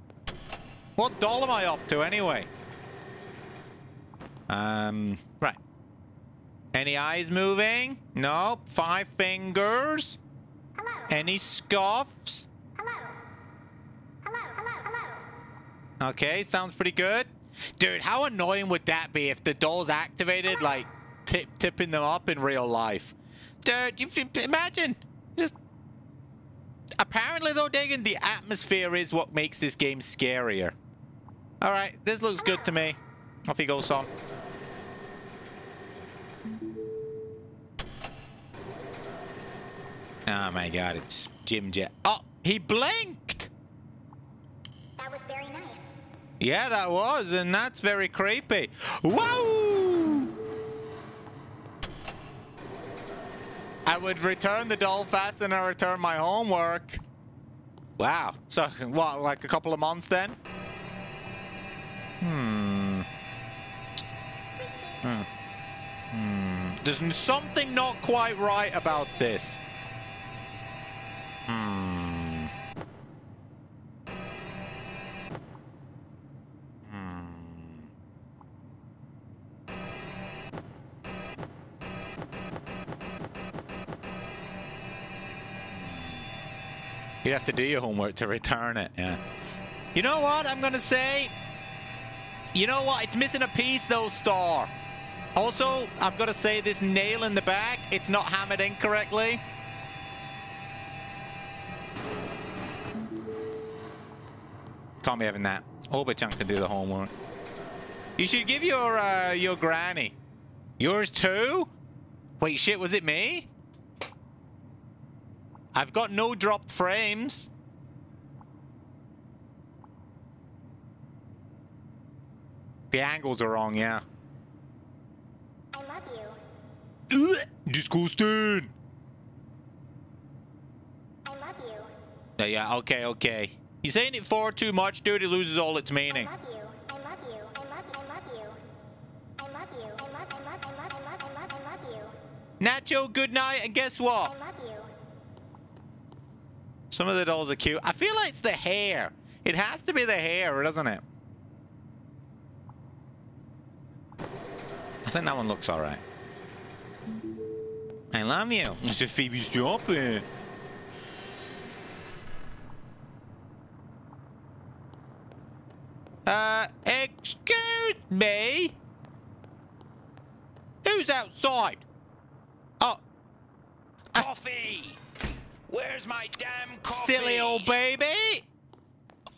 What doll am I up to anyway? Um. Any eyes moving? Nope. Five fingers. Hello. Any scoffs? Hello. Hello. Hello. Hello. Okay, sounds pretty good. Dude, how annoying would that be if the doll's activated, ah. like, tip tipping them up in real life. Dude, you, you- imagine. Just. Apparently, though, Dagan, the atmosphere is what makes this game scarier. All right, this looks good to me. Off he goes, son. Oh my god, it's Jim Jet. Oh, he blinked! That was very nice. Yeah, that was, and that's very creepy. Whoa! I would return the doll faster than I return my homework. Wow. So, what, like a couple of months then? Hmm. Sweet cheeks. There's something not quite right about this. You'd have to do your homework to return it, yeah. You know what I'm gonna say? You know what? It's missing a piece though, Star. Also, I've got to say this nail in the back, it's not hammered in correctly. Can't be having that. Obachan can do the homework. You should give your uh, your granny. Yours too? Wait, shit, was it me? I've got no dropped frames. The angles are wrong, yeah. I love you. Ugh, disgusting. I love you. Yeah, yeah, okay, okay. You're saying it far too much, dude. It loses all its meaning. Nacho, good night, and guess what? Some of the dolls are cute. I feel like it's the hair. It has to be the hair, doesn't it? I think that one looks alright. I love you. It's a Phoebe's jumping. Uh, excuse me? Who's outside? Oh, Coffee! Where's my damn coffee? silly old baby.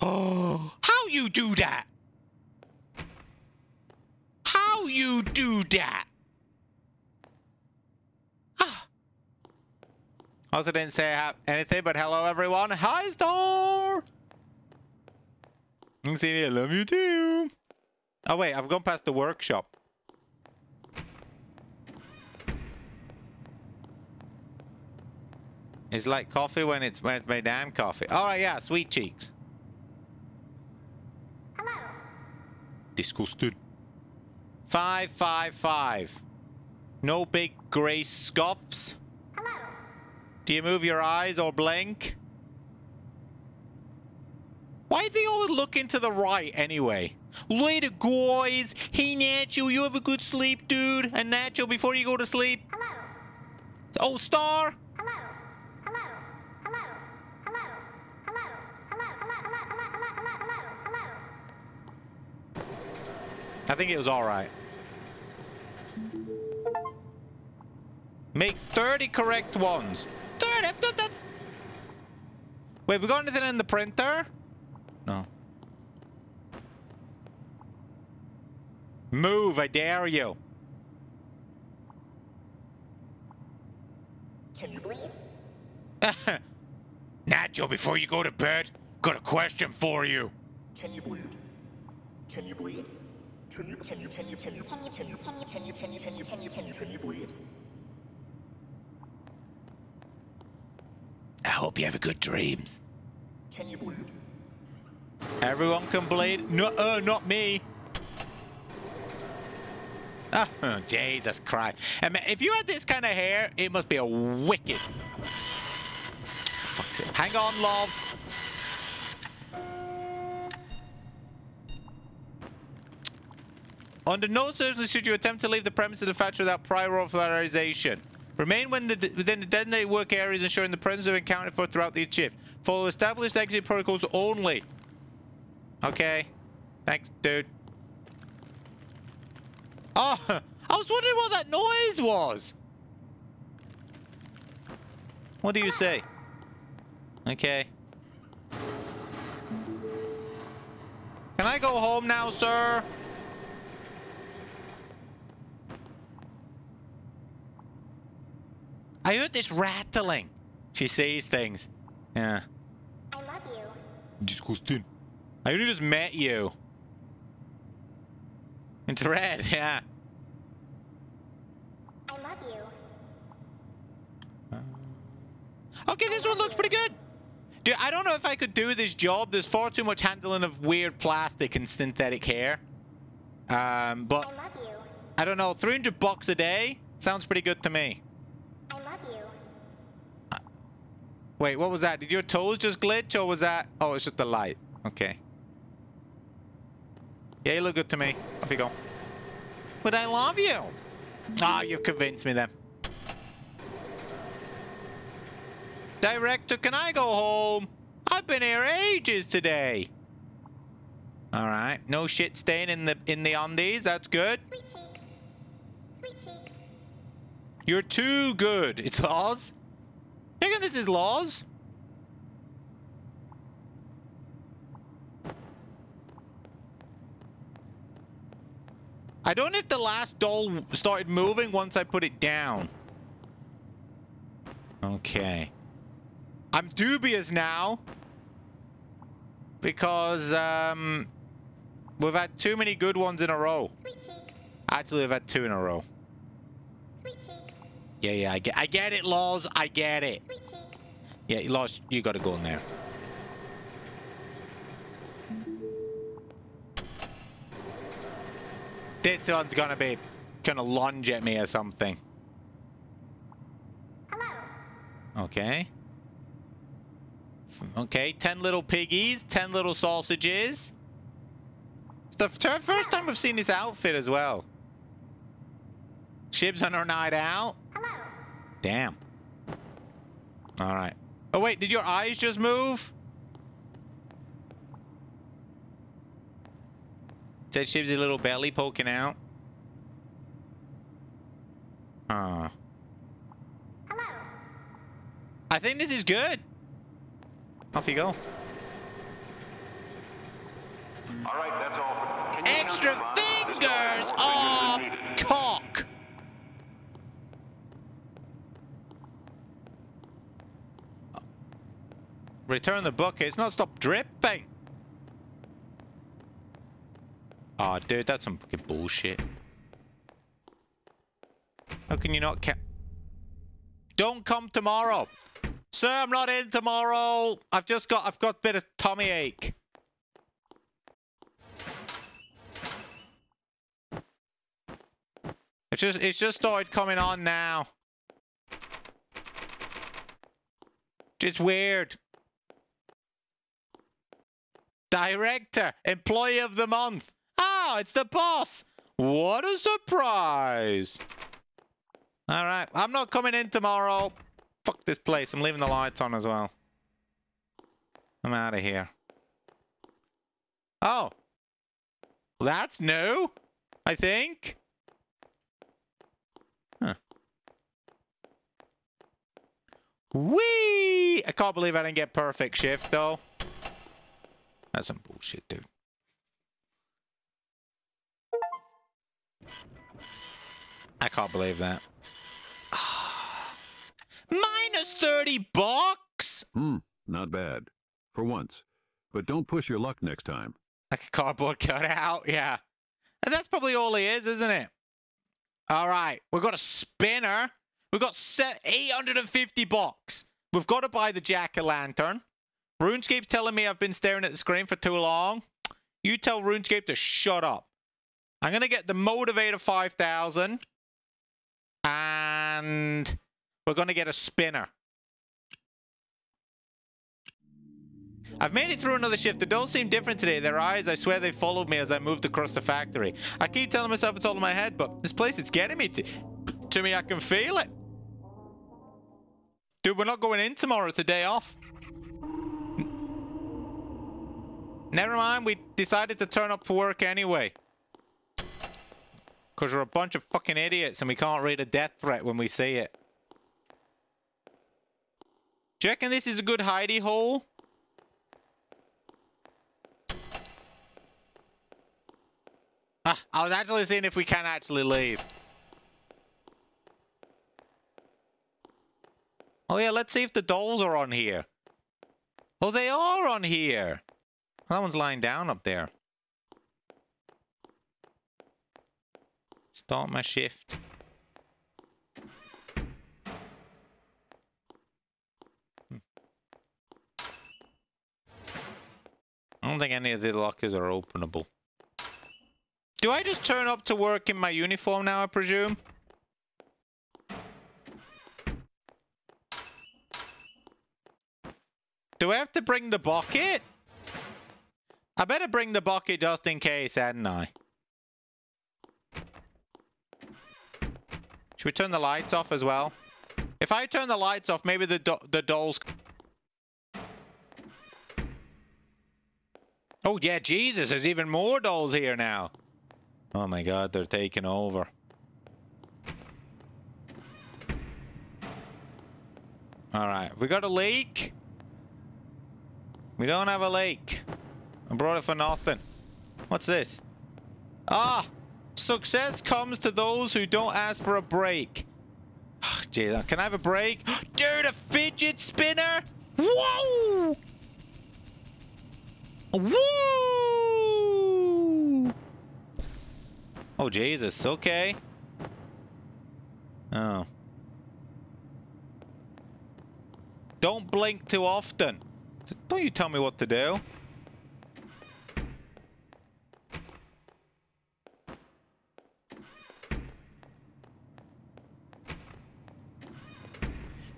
Oh, how you do that? How you do that? Ah. Also didn't say anything, but hello everyone. Hi Star. You see me, I love you too. Oh wait, I've gone past the workshop. It's like coffee when it's when it's made damn coffee. All right, yeah, sweet cheeks. Hello. Disgusted. Five, five, five. No big gray scoffs. Hello. Do you move your eyes or blink? Why do they always look into the right anyway? Later, guys. Hey, Nacho, you have a good sleep, dude. And Nacho, before you go to sleep. Hello. Oh, Star. I think it was all right. Make 30 correct ones. 30? I thought that's... Wait, have we got anything in the printer? No. Move, I dare you. Can you bleed? Nacho, before you go to bed, got a question for you. Can you bleed? Can you bleed? Can you can you can you can you Can you- can you can you- can you can you can you can you can you can you bleed? I hope you have a good dreams. Can you bleed? Everyone can bleed. No, uh, not me. Ah, oh, Jesus Christ. I mean, if you had this kind of hair, it must be a wicked. Fuck's it. Hang on, love. Under no circumstances should you attempt to leave the premises of the factory without prior authorization. Remain the, within the designated work areas ensuring the presence of accounted for throughout the shift. Follow established exit protocols only. Okay. Thanks, dude. Oh, I was wondering what that noise was. What do you say? Okay. Can I go home now, sir? I heard this rattling. She says things. Yeah. I love you. Disgusting. I only just met you. It's red, yeah. I love you. Okay, this one looks pretty good. Dude, I don't know if I could do this job. There's far too much handling of weird plastic and synthetic hair. Um, but I love you. I don't know. 300 bucks a day sounds pretty good to me. I love you. Wait, what was that? Did your toes just glitch or was that? Oh, it's just the light. Okay. Yeah, you look good to me. Off you go. But I love you. Ah, you've convinced me then. Director, can I go home? I've been here ages today. All right. No shit stain in the in the undies. That's good. Sweet cheeks. Sweet cheeks. You're too good. It's laws. You reckon this is laws? I don't know if the last doll started moving once I put it down. Okay. I'm dubious now. Because, um... We've had too many good ones in a row. Sweet. Actually, we've had two in a row. Yeah, yeah, I get, I get it, Laws. I get it. Sweet. Yeah, Laws, you got to go in there. This one's gonna be gonna lunge at me or something. Hello. Okay. Okay, ten little piggies, ten little sausages. It's the first time we've seen this outfit as well. Shib's on her night out. Hello. Damn. All right. Oh, wait, did your eyes just move? Said Shib's little belly poking out. Huh. Hello. I think this is good. Off you go. All right, that's all. Can you Extra count to five? fingers! More Oh, fingers are needed. cock! Return the bucket. It's not stop dripping. Oh, dude, that's some fucking bullshit. How can you not ca- Don't come tomorrow. Sir, I'm not in tomorrow. I've just got, I've got a bit of tummy ache. It's just, it's just started coming on now. Just weird. Director, employee of the month. Oh, it's the boss. What a surprise. All right, I'm not coming in tomorrow. Fuck this place. I'm leaving the lights on as well. I'm out of here. Oh. That's new, I think. Huh. Whee! I can't believe I didn't get perfect shift, though. That's some bullshit, dude. I can't believe that. Minus 30 bucks? Hmm, not bad. For once. But don't push your luck next time. Like a cardboard cutout, yeah. And that's probably all he is, isn't it? All right, we've got a spinner. We've got set 850 bucks. We've got to buy the jack-o'-lantern. RuneScape's telling me I've been staring at the screen for too long. You tell RuneScape to shut up. I'm going to get the Motivator 5000. And we're going to get a spinner. I've made it through another shift. They don't seem different today. Their eyes, I swear they followed me as I moved across the factory. I keep telling myself it's all in my head, but this place, it's getting me to, to me. I can feel it. Dude, we're not going in tomorrow. It's a day off. Never mind. We decided to turn up for work anyway. Because we're a bunch of fucking idiots and we can't read a death threat when we see it. Do you reckon this is a good hidey hole? Ah, I was actually seeing if we can actually leave. Oh yeah, let's see if the dolls are on here. Oh, they are on here. That one's lying down up there. Start my shift. Hmm. I don't think any of the lockers are openable. Do I just turn up to work in my uniform now, I presume? Do I have to bring the bucket? I better bring the bucket just in case, hadn't I? Should we turn the lights off as well? If I turn the lights off, maybe the do the dolls... Oh, yeah, Jesus, there's even more dolls here now. Oh my god, they're taking over. Alright, we got a leak. We don't have a leak. I brought it for nothing. What's this? Ah! Success comes to those who don't ask for a break. Gee, can I have a break? Dude, a fidget spinner? Whoa! Woo! Oh, Jesus. Okay. Oh. Don't blink too often. Don't you tell me what to do.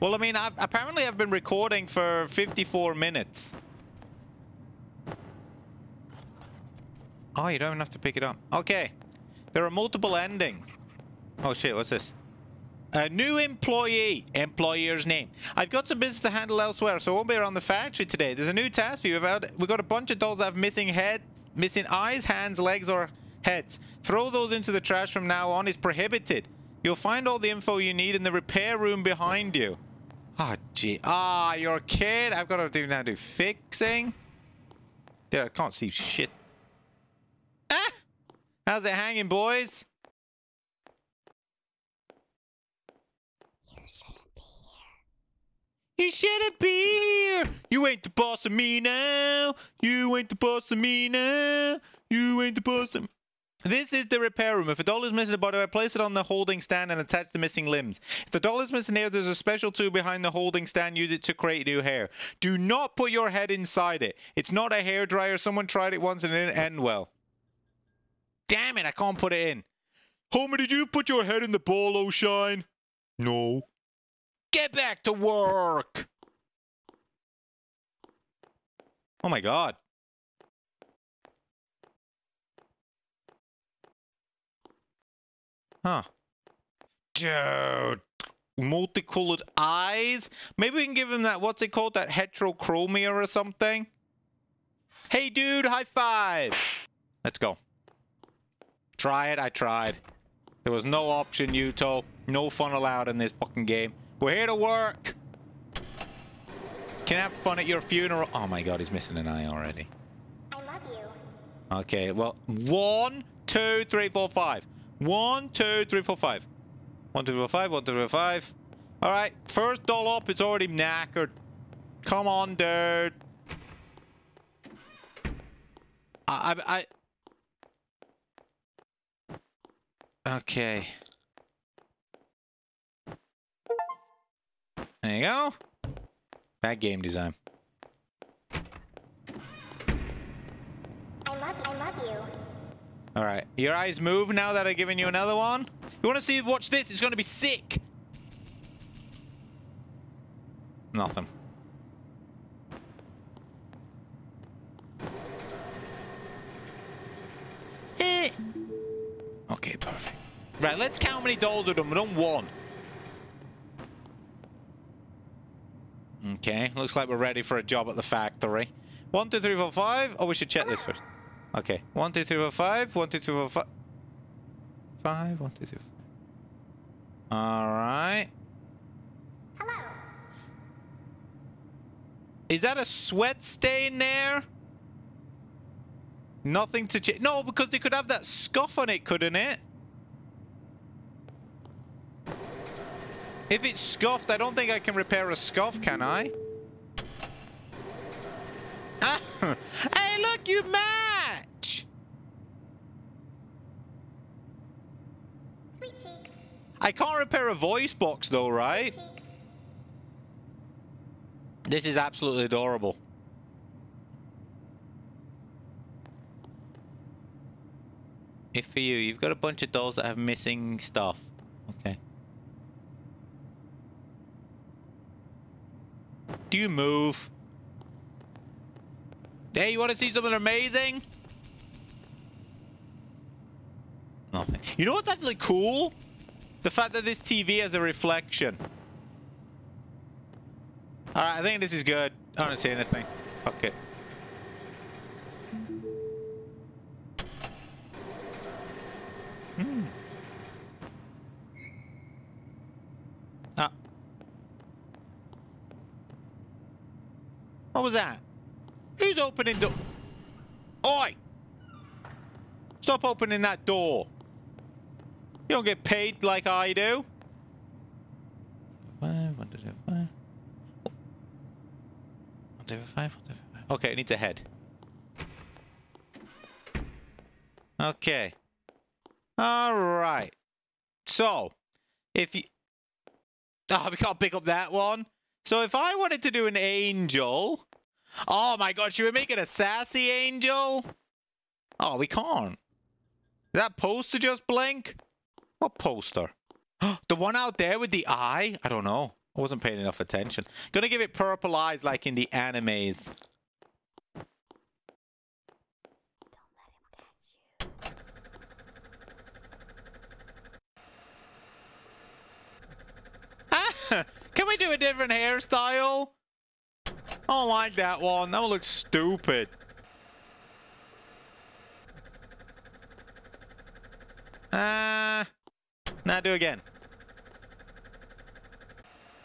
Well, I mean, I've, apparently I've been recording for 54 minutes. Oh, you don't have to pick it up. Okay. There are multiple endings. Oh shit, what's this? A new employee. Employer's name. I've got some business to handle elsewhere, so I won't be around the factory today. There's a new task for you. We've got a bunch of dolls that have missing heads, missing eyes, hands, legs, or heads. Throw those into the trash from now on is prohibited. You'll find all the info you need in the repair room behind you. Ah, oh, gee. Ah, you're a kid. I've got to do now do fixing. There, I can't see shit. Ah! How's it hanging, boys? You shouldn't be here. You ain't the boss of me now. You ain't the boss of me now. You ain't the boss of this is the repair room. If a doll is missing a body, I place it on the holding stand and attach the missing limbs. If the doll is missing hair, there's a special tool behind the holding stand. Use it to create new hair. Do not put your head inside it. It's not a hair dryer. Someone tried it once and it didn't end well. Damn it, I can't put it in. Homer, did you put your head in the bolo shine? No. Get back to work! Oh my god. Huh. Dude. Multicolored eyes? Maybe we can give him that, what's it called? That heterochromia or something? Hey dude, high five! Let's go. Try it, I tried. There was no option, Yuto. No fun allowed in this fucking game. We're here to work. Can have fun at your funeral. Oh my god, he's missing an eye already. I love you. Okay, well, one, two, three, four, five. One, two, three, four, five. One, two, four, five, one, two, three, four, five. Alright, first doll up, it's already knackered. Come on, dude. I, I, I... Okay. There you go. Bad game design. I love, I love you. All right. Your eyes move now that I've given you another one? You want to see? Watch this. It's going to be sick. Nothing. Eh. Okay, perfect. Right, let's count how many dolls are done. We're done one. Okay, looks like we're ready for a job at the factory. One, two, three, four, five. Oh, we should check this first. Okay, one, two, three, four, five. One, two, three, four, five. five. One, two, three, four. All right. Hello. Is that a sweat stain there? Nothing to check. No, because they could have that scuff on it, couldn't it? If it's scuffed, I don't think I can repair a scuff, can I? Ah, hey, look, you match! Sweet cheeks. I can't repair a voice box though, right? This is absolutely adorable. If for you, you've got a bunch of dolls that have missing stuff. Okay. Do you move? Hey, you want to see something amazing? Nothing. You know what's actually cool? The fact that this TV has a reflection. Alright, I think this is good. I don't see anything. Fuck it. Hmm. Ah. What was that? Who's opening the... Oi! Stop opening that door. You don't get paid like I do. Five, one, two, three, five. One, two, five, one, two, five. Okay, I need to head. Okay. All right. So, if you... Oh, we can't pick up that one. So if I wanted to do an angel... Oh my god, should we make it a sassy angel? Oh, we can't. Did that poster just blink? What poster? the one out there with the eye? I don't know. I wasn't paying enough attention. Gonna give it purple eyes like in the animes. Ah, Can we do a different hairstyle? I don't like that one. That one looks stupid. Uh, now do again.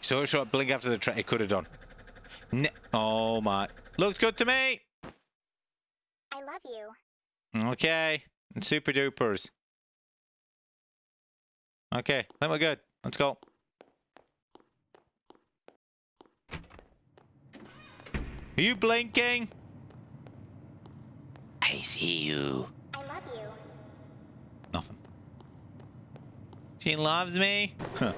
So short blink after the track. It could have done. Ne oh my. Looks good to me. I love you. Okay. And super dupers. Okay. Then we're good. Let's go. Are you blinking? I see you. You. Nothing. She loves me? Huh.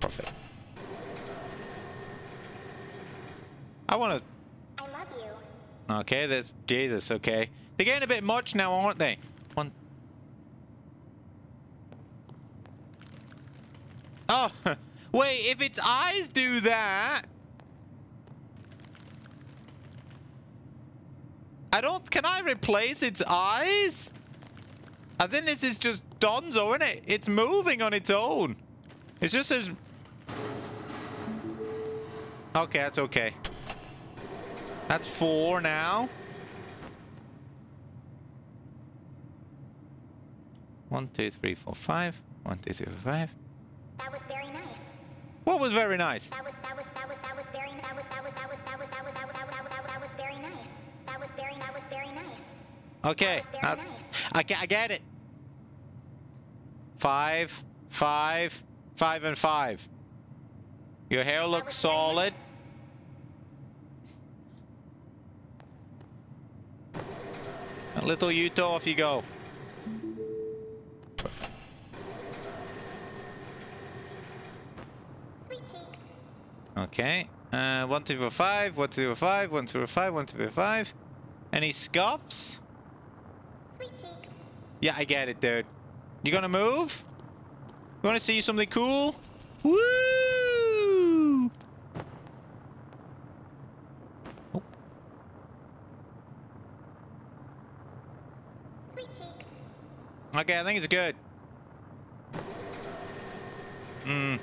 Perfect. I want to... I love you. Okay, that's... Jesus, okay. They're getting a bit much now, aren't they? One... Oh, wait, if its eyes do that... I don't... Can I replace its eyes? I think this is just Donzo, isn't it? It's moving on its own. It's just as... Okay, that's okay. That's four now. One, two, three, four, five. One, two, three, four, five. That was very nice. What was very nice? That was that was that was that was very that was that was that was that was that was that was that was that was very nice. That was very that was very nice. Okay. That was very nice. I, get- I get it. Five, five, five, and five. Your hair looks solid. Little Yuto, off you go. Perfect. Sweet cheeks. Okay. Uh, one, two, four, five. One, two, four, five. One, two, four, five. One, two, four, five. Any scuffs? Yeah, I get it, dude. You gonna move? You wanna see something cool? Woo! Oh, Sweet cheeks. Okay, I think it's good. Hmm.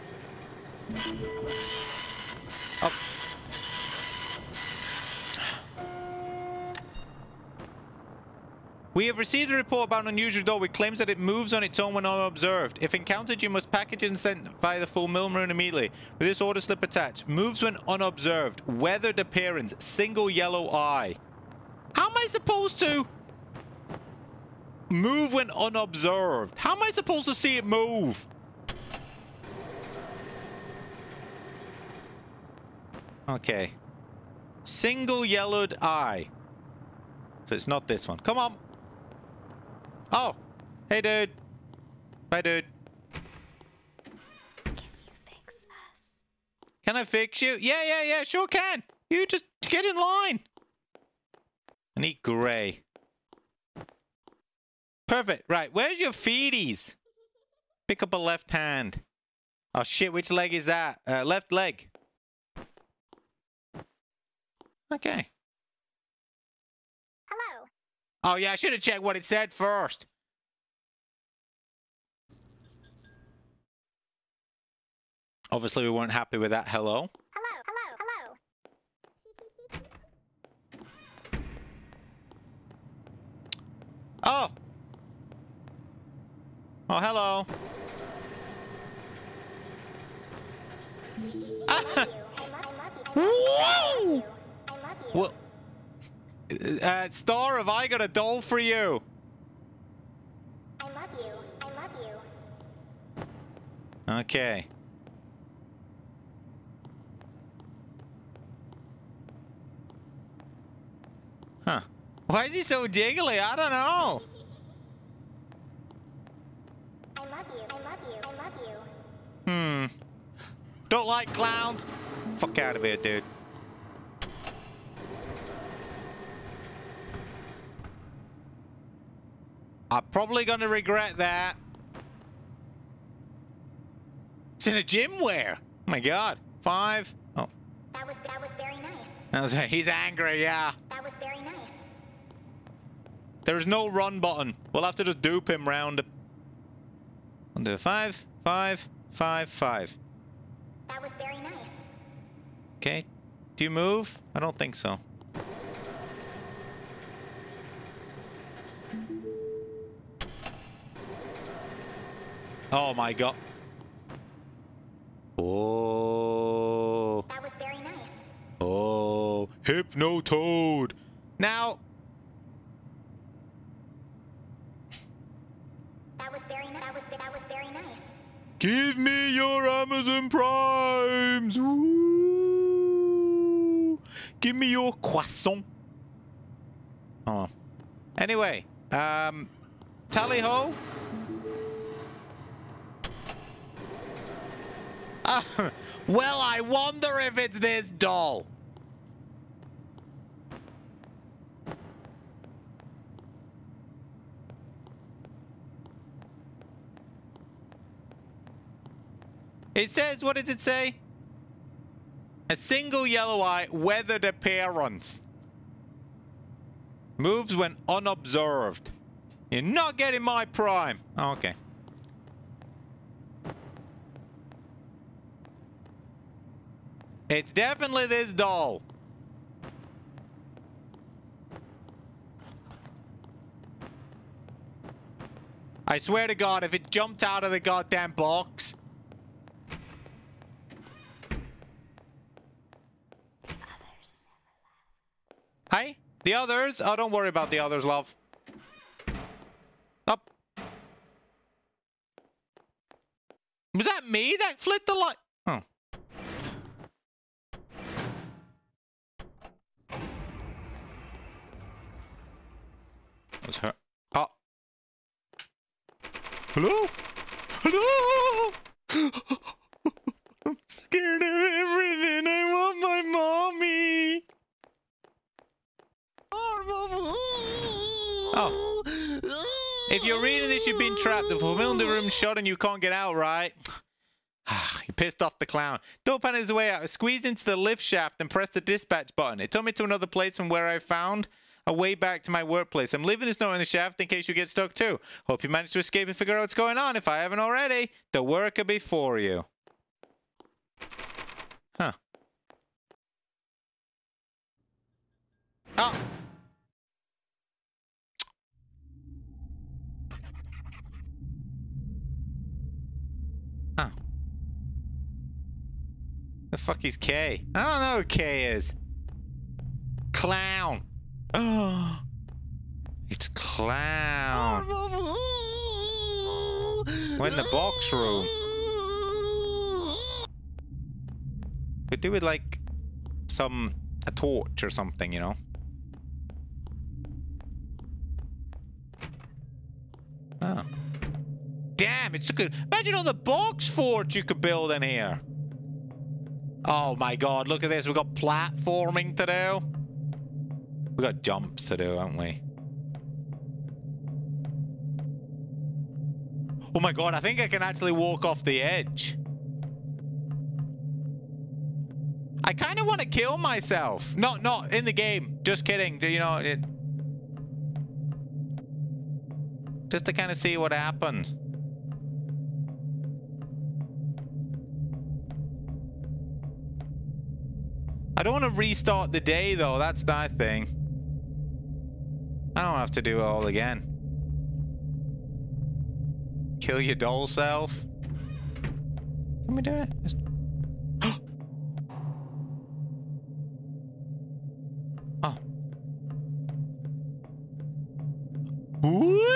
We have received a report about an unusual doll which claims that it moves on its own when unobserved. If encountered, you must package and send via the full mill maroon immediately. With this order slip attached. Moves when unobserved. Weathered appearance. Single yellow eye. How am I supposed to move when unobserved? How am I supposed to see it move? Okay. Single yellowed eye. So it's not this one. Come on. Oh. Hey, dude. Bye, dude. Can you fix us? Can I fix you? Yeah, yeah, yeah, sure can. You just get in line. I need grey. Perfect. Right, where's your feeties? Pick up a left hand. Oh shit, which leg is that? Uh, left leg. Okay. Oh yeah, I should have checked what it said first. Obviously, we weren't happy with that hello. Hello. Hello. Hello. Oh! Oh, hello. I love you. I love, you. Whoa! I love you. Well, uh, Star, have I got a doll for you? I love you. I love you. Okay. Huh. Why is he so jiggly? I don't know. I love you. I love you. I love you. Hmm. Don't like clowns? Fuck out of here, dude. I'm probably gonna regret that. It's in a gym wear. Oh my god. Five. Oh, That was that was very nice. that was, he's angry, yeah. That was very nice. There's no run button. We'll have to just dupe him round. One, two, five, five, five, five. That was very nice. Okay. Do you move? I don't think so. Oh my god. Oh. That was very nice. Oh. Hypnotoad. Now, That was very nice. That was that was very nice. Give me your Amazon Primes. Ooh. Give me your croissant. Oh. Anyway, um, tally ho. well, I wonder if it's this doll. It says, what does it say? A single yellow eye, weathered appearance. Moves when unobserved. You're not getting my prime. Okay. It's definitely this doll. I swear to God, if it jumped out of the goddamn box. Hi? The others? Oh, don't worry about the others, love. Up. Was that me that flipped the light? Oh. Was her. Oh. Hello? Hello? I'm scared of everything. I want my mommy. Oh. If you're reading this, you've been trapped. The fulfillment room shut and you can't get out, right? you pissed off the clown. Don't panic his way out. I squeezed into the lift shaft and pressed the dispatch button. It took me to another place from where I found a way back to my workplace. I'm leaving this note in the shaft in case you get stuck too. Hope you manage to escape and figure out what's going on. If I haven't already, the work will be for you. Huh. Oh. The fuck is K? I don't know who K is. Clown. Oh. It's clown. We're in the box room. Could do with like some a torch or something, you know. Oh. Damn, it's a good. Imagine all the box forts you could build in here. Oh my god, look at this. We've got platforming to do. We got jumps to do, haven't we? Oh my god, I think I can actually walk off the edge. I kind of want to kill myself. Not, not in the game. Just kidding. Do you know, it, just to kind of see what happens. I don't want to restart the day, though. That's that thing. I don't have to do it all again. Kill your doll self. Can we do it? Just... oh. Woo!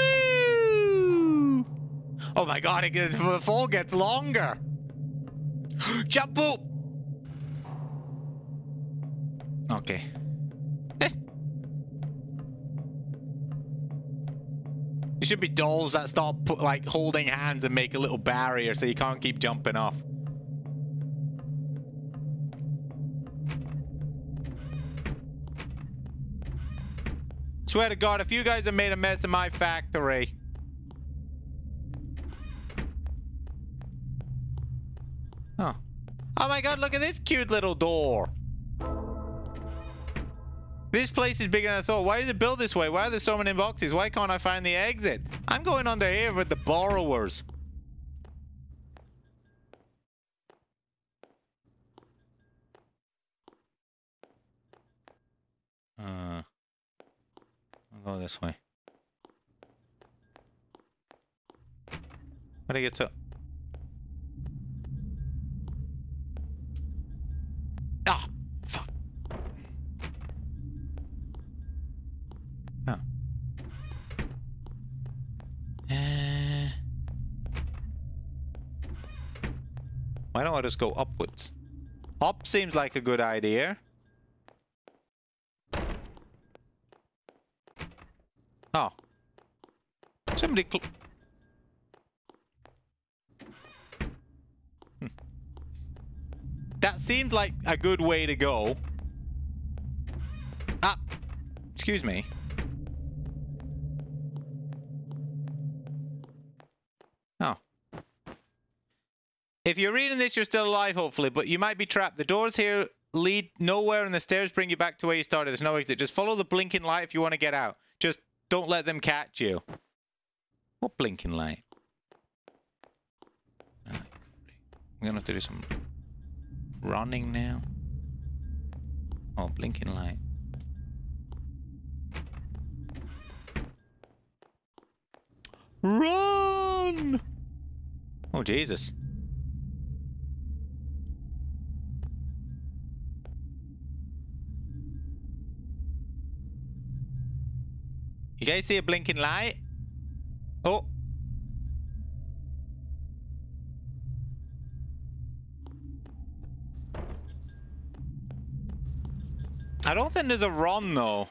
Oh my god, it gets, the fall gets longer. Jump boop! Okay. Should be dolls that start put, like holding hands and make a little barrier so you can't keep jumping off. Swear to God, if you guys have made a mess in my factory. Oh. Oh my God, look at this cute little door. This place is bigger than I thought. Why is it built this way? Why are there so many boxes? Why can't I find the exit? I'm going under here with the borrowers. Uh, I'll go this way. How do I get to? Ah, why don't I just go upwards? Up seems like a good idea. Oh. Somebody Hmm. That seemed like a good way to go. Ah. Excuse me. If you're reading this, you're still alive, hopefully, but you might be trapped. The doors here lead nowhere and the stairs bring you back to where you started. There's no exit. Just follow the blinking light if you want to get out. Just don't let them catch you. What blinking light? Ah, I'm gonna have to do some running now. Oh, blinking light. Run! Oh, Jesus. You guys see a blinking light? Oh. I don't think there's a run though.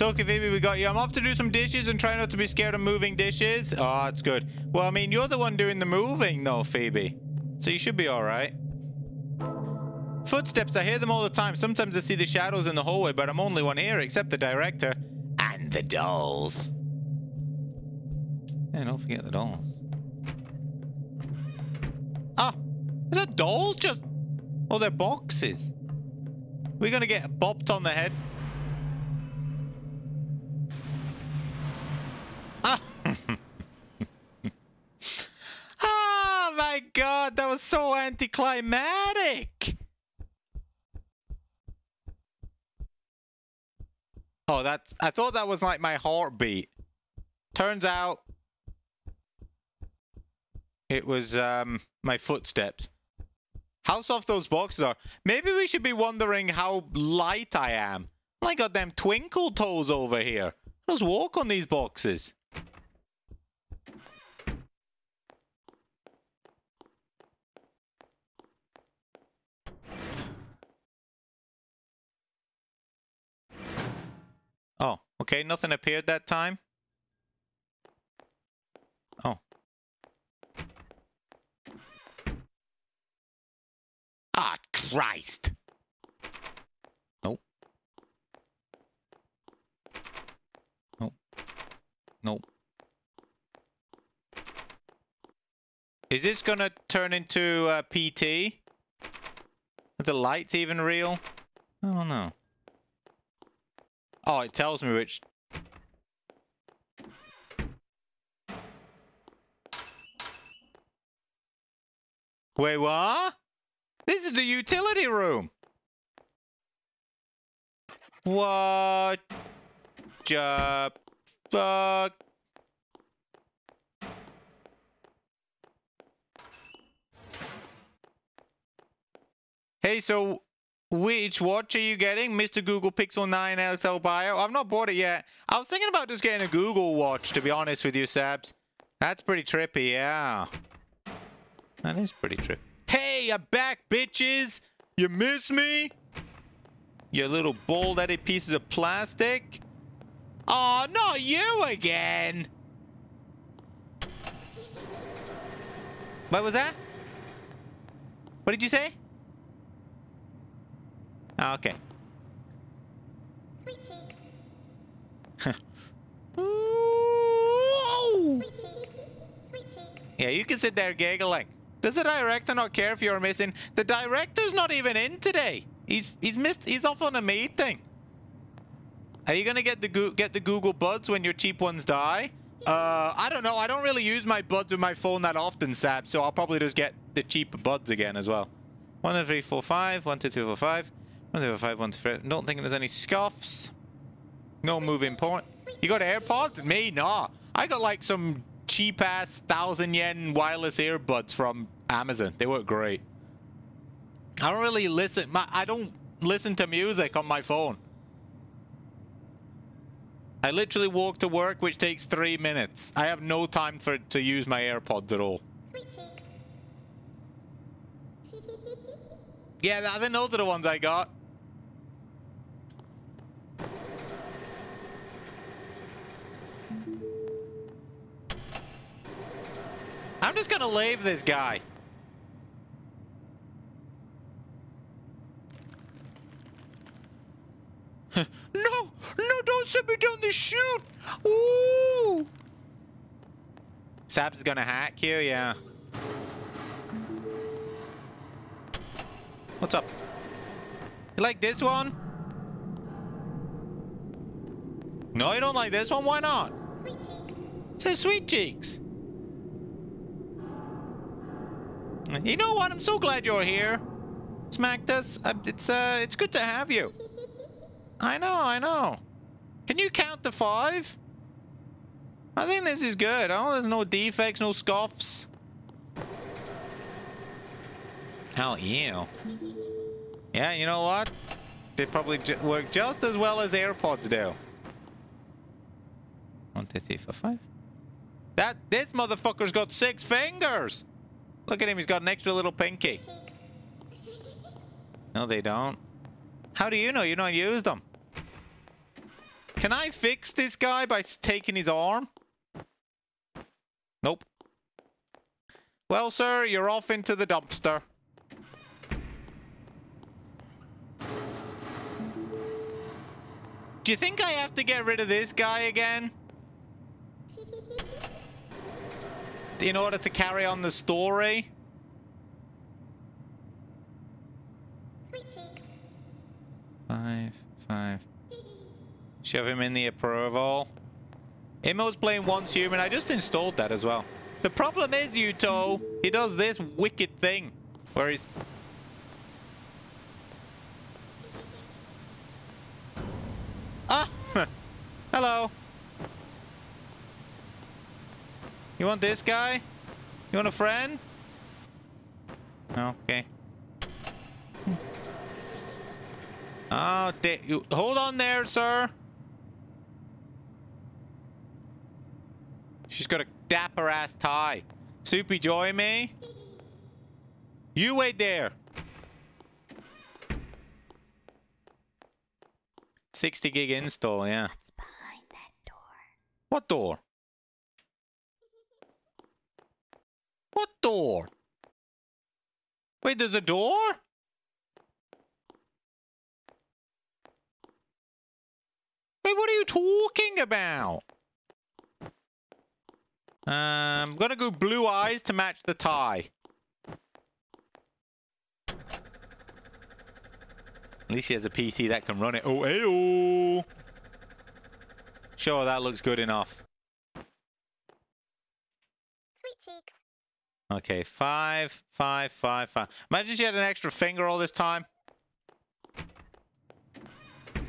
So, okay, Phoebe, we got you. I'm off to do some dishes and try not to be scared of moving dishes. Oh, that's good. Well, I mean, you're the one doing the moving, though, Phoebe. So you should be all right. Footsteps, I hear them all the time. Sometimes I see the shadows in the hallway, but I'm only one here, except the director. And the dolls. Yeah, don't forget the dolls. Ah! Is that dolls just... Oh, they're boxes. We're gonna get bopped on the head. God, that was so anticlimactic. Oh, that's I thought that was like my heartbeat. Turns out it was um my footsteps. How soft those boxes are. Maybe we should be wondering how light I am. My goddamn twinkle toes over here. Let's walk on these boxes. Oh, okay, nothing appeared that time. Oh. Ah, Christ. Nope. Nope. Nope. Is this gonna turn into uh, PT? Are the lights even real? I don't know. Oh, it tells me which... Wait, what? This is the utility room. What? the fuck? Hey, so which watch are you getting? Mr. Google Pixel 9 XL Bio? I've not bought it yet. I was thinking about just getting a Google watch, to be honest with you, Sabs. That's pretty trippy, yeah. That is pretty trippy. Hey, I'm back, bitches! You miss me? You little bald-headed pieces of plastic? Oh, not you again! What was that? What did you say? Oh, okay. Sweet cheeks. Sweet cheeks. Sweet cheeks. Yeah, you can sit there giggling. Does the director not care if you're missing? The director's not even in today. He's he's missed. He's off on a meeting. Are you gonna get the Goo get the Google Buds when your cheap ones die? Uh, I don't know. I don't really use my buds with my phone that often, Sab. So I'll probably just get the cheap buds again as well. One, two, three, four, five. One, two, three, four, five. Four, five. One, two, three. Don't think there's any scuffs. No moving point. You got AirPods? Me? Nah. I got like some cheap ass thousand yen wireless earbuds from Amazon. They work great. I don't really listen. My, I don't listen to music on my phone. I literally walk to work, which takes three minutes. I have no time for to use my AirPods at all. Sweet cheeks. Yeah, I think those are the ones I got. I'm just gonna leave this guy. no! No, don't send me down the chute! Ooh! Sab's gonna hack you, yeah. What's up? You like this one? No, you don't like this one? Why not? Sweet cheeks. It says sweet cheeks. You know what? I'm so glad you're here. Smactus, uh, it's uh, it's good to have you. I know, I know. Can you count to five? I think this is good. Oh, there's no defects, no scoffs. Hell yeah. Yeah, you know what? They probably work just as well as AirPods do. One, two, three, four, five. That this motherfucker's got six fingers. Look at him, he's got an extra little pinky. No, they don't. How do you know? You don't use them. Can I fix this guy by taking his arm? Nope. Well, sir, you're off into the dumpster. Do you think I have to get rid of this guy again? In order to carry on the story? Sweet cheeks. Five, five. Shove him in the approval. Immo's playing Once Human. I just installed that as well. The problem is, Yuto, He does this wicked thing where he's. Ah! Hello. You want this guy? You want a friend? Okay. Oh, you hold on there, sir. She's got a dapper ass tie. Soupy joy me. You wait there. 60 gig install, yeah. What's behind that door? What door? What door? Wait, there's a door? Wait, what are you talking about? Um, I'm gonna go blue eyes to match the tie. At least she has a PC that can run it. Oh, ayo! Sure, that looks good enough. Sweet cheeks. Okay, five, five, five, five. Imagine she had an extra finger all this time.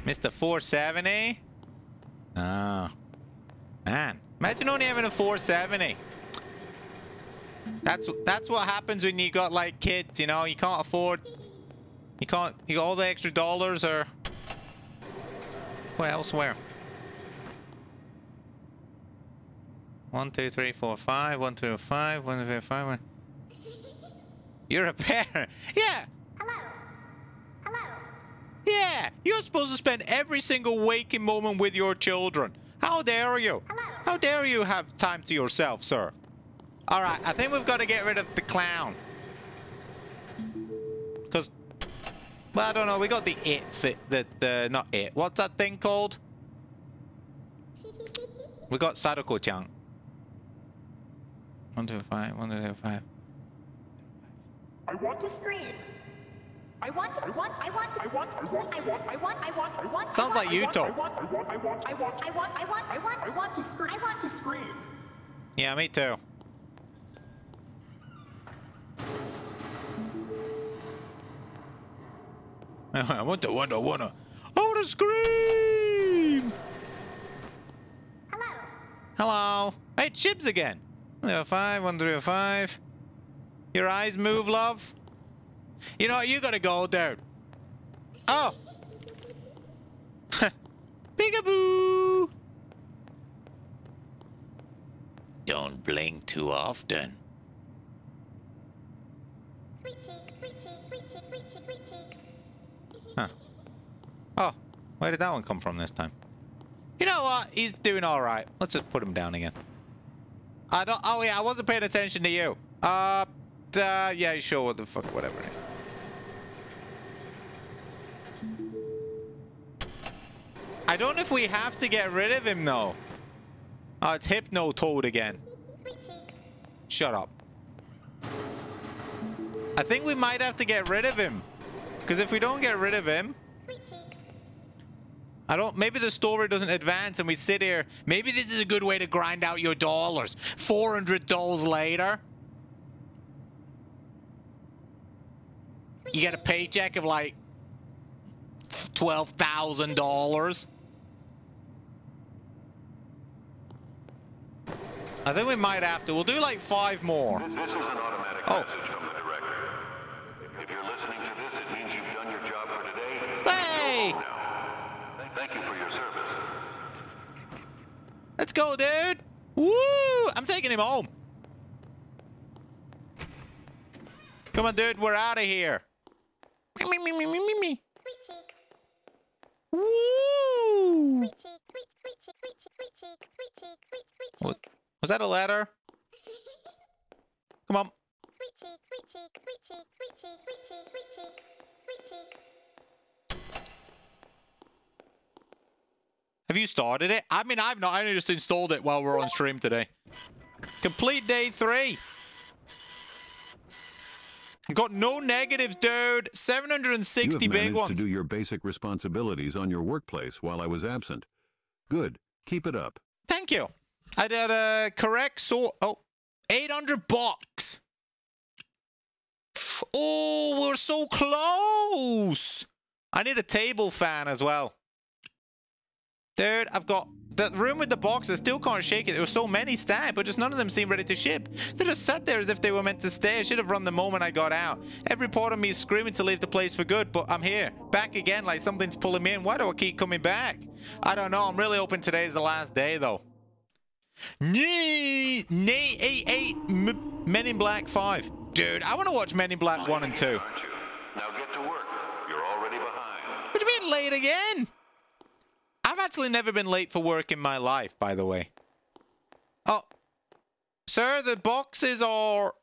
Mr. 470? Oh. Man, imagine only having a 470. That's that's what happens when you got like kids, you know, you can't afford you can't you got all the extra dollars or where elsewhere. One, two, three, four, five. One, two, five. One, two, five. One. You're a parent. Yeah. Hello. Hello. Yeah. You're supposed to spend every single waking moment with your children. How dare you? Hello. How dare you have time to yourself, sir? All right. I think we've got to get rid of the clown. Because, well, I don't know. We got the it. The, the, the not it. What's that thing called? We got Sadako-chan. One, two, five. One, two, five. I want to Scream. I want, I want, I want, I want, I want, I want, I want, I want, I want. Sounds like you, I Tom. want, I want, I want, I want, I want, I want, I want, I want to scream. I want to scream. Yeah, me too. I want to, want to, want to. I want to scream! Hello. Hello. Hey, Chibs again. 105, 135. Your eyes move, love? You know what? You gotta go, dude. Oh. Peekaboo. Don't blink too often. Sweet cheeks, sweet cheeks, sweet cheeks, sweet cheeks, sweet cheeks. Huh. Oh, where did that one come from this time? You know what? He's doing all right. Let's just put him down again. I don't. Oh yeah, I wasn't paying attention to you. Uh, uh yeah, sure. What the fuck? Whatever. I don't know if we have to get rid of him though. Oh, it's Hypno Toad again. Shut up. I think we might have to get rid of him. Because if we don't get rid of him. I don't. Maybe the story doesn't advance, and we sit here. Maybe this is a good way to grind out your dollars. Four hundred dollars later, you get a paycheck of like twelve thousand dollars. I think we might have to. We'll do like five more. This, this is an automatic Oh. message from the director. If you're listening to this, it means you've done your job for today. Hey! Go home now. Thank- Thank you for your service. Let's go, dude. Woo! I'm taking him home. Come on, dude. We're out of here. Me, me, me, me, me, me, me. Sweet cheeks. Woo! Sweet cheeks. Sweet, sweet cheeks. Sweet cheeks. Sweet cheeks. Sweet cheeks. Sweet, sweet What? cheeks. Was that a letter? Come on. Sweet cheeks. Sweet cheeks. Sweet cheeks. Sweet cheeks. Sweet cheeks. Sweet cheeks. Sweet cheeks. Have you started it? I mean, I've not. I only just installed it while we're on stream today. Complete day three. Got no negatives, dude. You 760 have big managed ones. to do your basic responsibilities on your workplace while I was absent. Good. Keep it up. Thank you. I did a correct sort. Oh, 800 bucks. Oh, we're so close. I need a table fan as well. Dude, I've got the room with the boxes. Still can't shake it. There were so many stacked, but just none of them seem ready to ship. They just sat there as if they were meant to stay. I should have run the moment I got out. Every part of me is screaming to leave the place for good, but I'm here. Back again like something's pulling me in. Why do I keep coming back? I don't know. I'm really hoping today's the last day, though. Nee, nee, eight, eight, Men in Black 5. Dude, I want to watch Men in Black 1 and 2. Aren't? Now get to work. You're already behind. What do you mean late again? I've actually never been late for work in my life, by the way. Oh. Sir, the boxes are...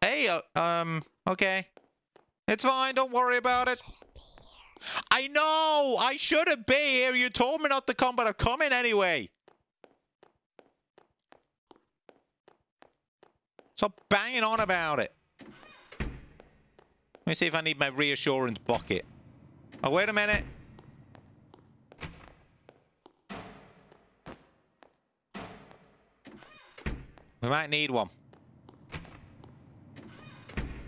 Hey, uh, um, okay. It's fine, don't worry about it. I know! I shouldn't be here. You told me not to come, but I'm coming anyway. Stop banging on about it. Let me see if I need my reassurance bucket. Oh, wait a minute. We might need one.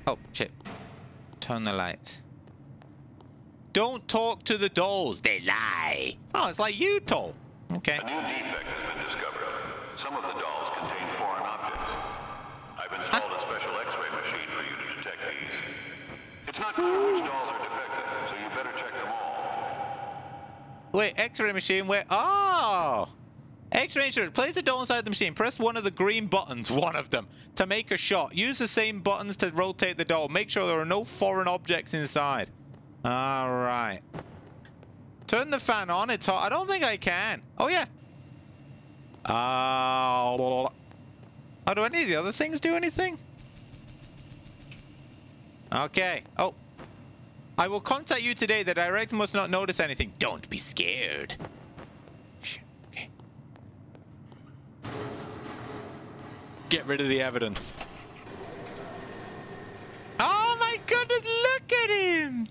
Oh, shit. Turn the lights. Don't talk to the dolls. They lie. Oh, it's like you told. Okay. A new defect has been discovered. Some of the dolls contain foreign objects. I've installed a special X-ray machine for you to detect these. It's not clear which dolls are defective, so you better check them all. Wait, X-ray machine. Where? Oh. Instrument. Place the doll inside the machine. Press one of the green buttons, one of them, to make a shot. Use the same buttons to rotate the doll. Make sure there are no foreign objects inside. All right. Turn the fan on. It's hot. I don't think I can. Oh, yeah. Oh. Oh, do any of the other things do anything? Okay. Oh. I will contact you today. The director must not notice anything. Don't be scared. Shh. Okay. Get rid of the evidence. Oh my goodness, look at him!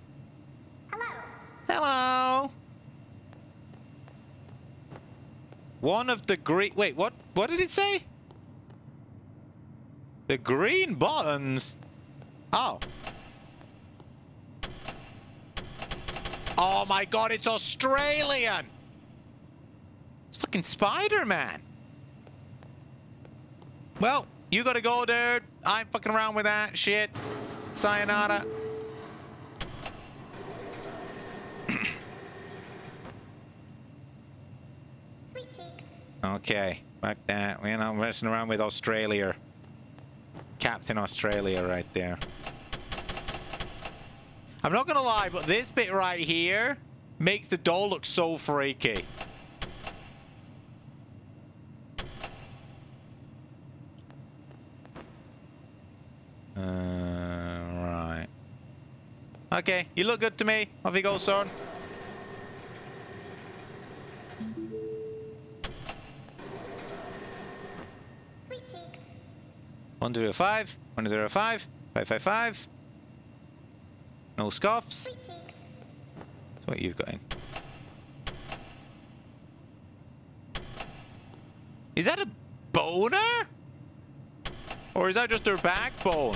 Hello. Hello. One of the green. Wait, what? What did it say? The green buttons. Oh. Oh my god, it's Australian! It's fucking Spider-Man. Well, you gotta go, dude. I'm fucking around with that shit. Sayonara. Okay, back that. We're not messing around with Australia. Captain Australia right there. I'm not gonna lie, but this bit right here makes the doll look so freaky. Uh, right. Okay, you look good to me. Off you go, son. Sweet cheeks. 105, 105, 555. No scoffs. That's what you've got in. Is that a boner? Or is that just her backbone?